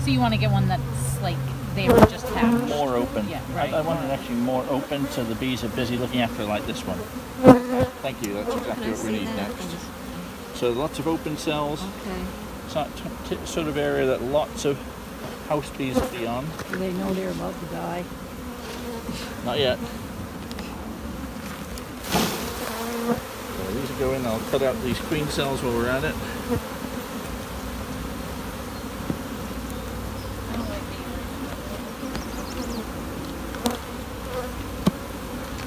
So you want to get one that's like they were just hatched. More open. Yeah, right. I, want it actually more open so the bees are busy looking after like this one. Thank you, that's exactly what we need next. So lots of open cells, Okay. so- t- t- sort of area that lots of house bees will be on. Do they know they're about to die? Not yet. So these will go in, I'll cut out these queen cells while we're at it.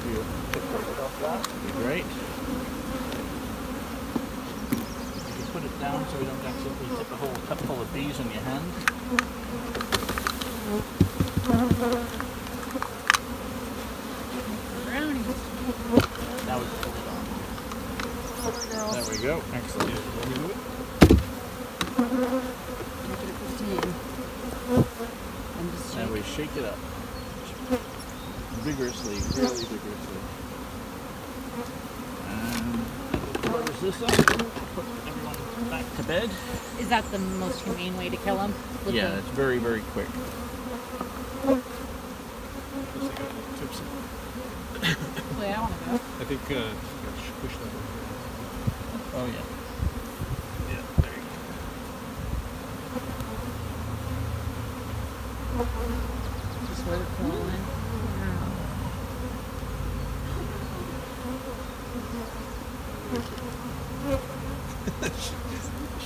You pick it off that, would be great. You can put it down so we don't accidentally tip a whole cup full of bees on your hand. Now we can put it on. There we go. Excellent. Make it a 15. And just And shake. we shake it up. Vigorously, really vigorously. And close this up. Put everyone back to bed. Is that the most humane way to kill them? Yeah, it's very, very quick. Wait, I want to go. I think uh, yeah, push that one. Oh yeah. Yeah, there you go. Just let it fall in.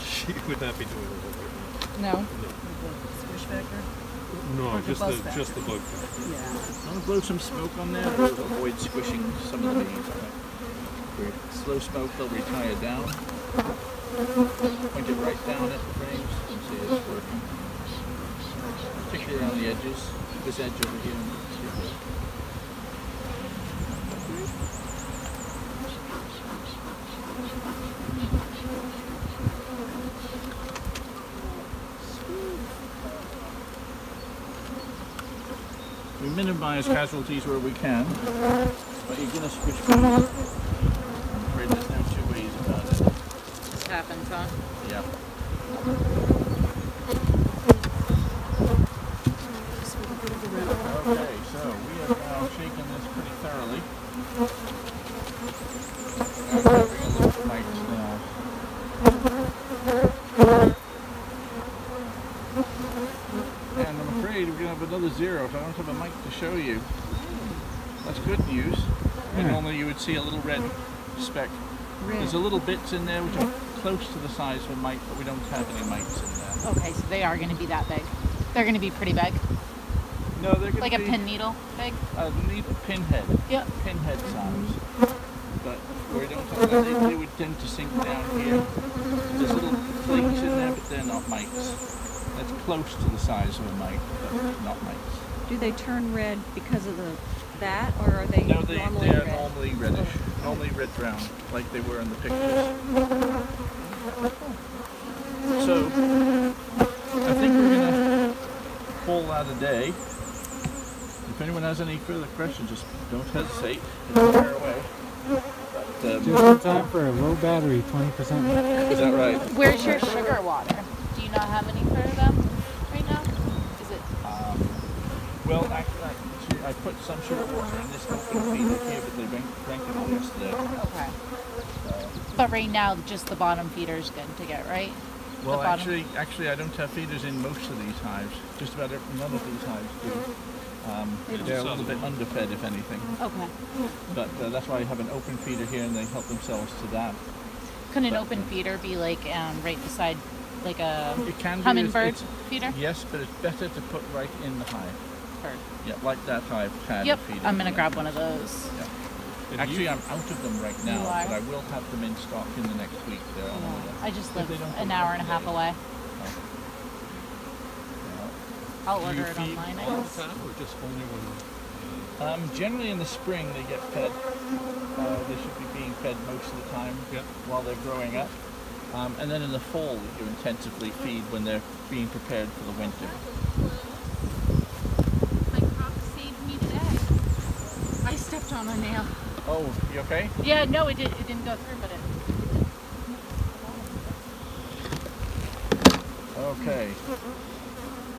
She would not be doing it. No. Squish factor? No, Or the just buzz the factor. just the bug. factor. Yeah. I'll blow some smoke on there to avoid squishing some of the bees. I think. For slow smoke, they'll retire down. Point it right down at the frames and see it's working. Particularly around the edges. This edge over here. in particular. We minimize casualties where we can, but you're gonna switch bees. I'm afraid there's no two ways about it. This happens, huh? Yeah. Okay, so we have now shaken this pretty thoroughly. Now we're having a look at mites now. And I'm afraid we're gonna have another zero, so I don't have a mite to show you. That's good news. And Yeah. normally you would see a little red. There's a little bits in there which are close to the size of a mite, but we don't have any mites in there. Okay, so they are going to be that big. They're going to be pretty big. No, they're gonna Like a pin needle big. Uh, a neat pinhead. Yep. Pinhead size. But we don't have that. They, they would tend to sink down here. There's little flakes in there, but they're not mites. That's close to the size of a mite, but not mites. Do they turn red because of the that, or are they No, they, normally they're red? normally reddish. Normally red brown, like they were in the pictures. So, I think we're gonna call that a day. If anyone has any further questions, just don't hesitate. Just fire away. But, um, Just in time for a low battery, 20%. is that right? Where's your sugar water? Do you not have any for them right now? Is it Um, well, actually, actually, I put some sugar water in this open feeder here, but they drank it all yesterday. okay? But right now, just the bottom feeder is good to get, right? Well, actually, actually, I don't have feeders in most of these hives. Just about every, none of these hives do. Um, they're a little bit underfed, if anything. Okay. But uh, that's why I have an open feeder here, and they help themselves to that. Could an But- open feeder be like um, right beside, like a It can be. it's- hummingbird it's- feeder? Yes, but it's better to put right in the hive. Bird. Yeah, like that hive had Yep. a feeder. I'm gonna grab one of those. Actually, I'm out of them right now, but I will have them in stock in the next week. They're on order. I just live they don't an hour and a half today. away. Yeah. I'll Do order it online. I all guess. the time, or just only when? Um, generally in the spring they get fed. Uh, they should be being fed most of the time Yeah. while they're growing up. Um, and then in the fall you intensively feed when they're being prepared for the winter. My croc saved me today. I stepped on a nail. Oh, you okay? Yeah, no, it did. It didn't go through, but it. Okay.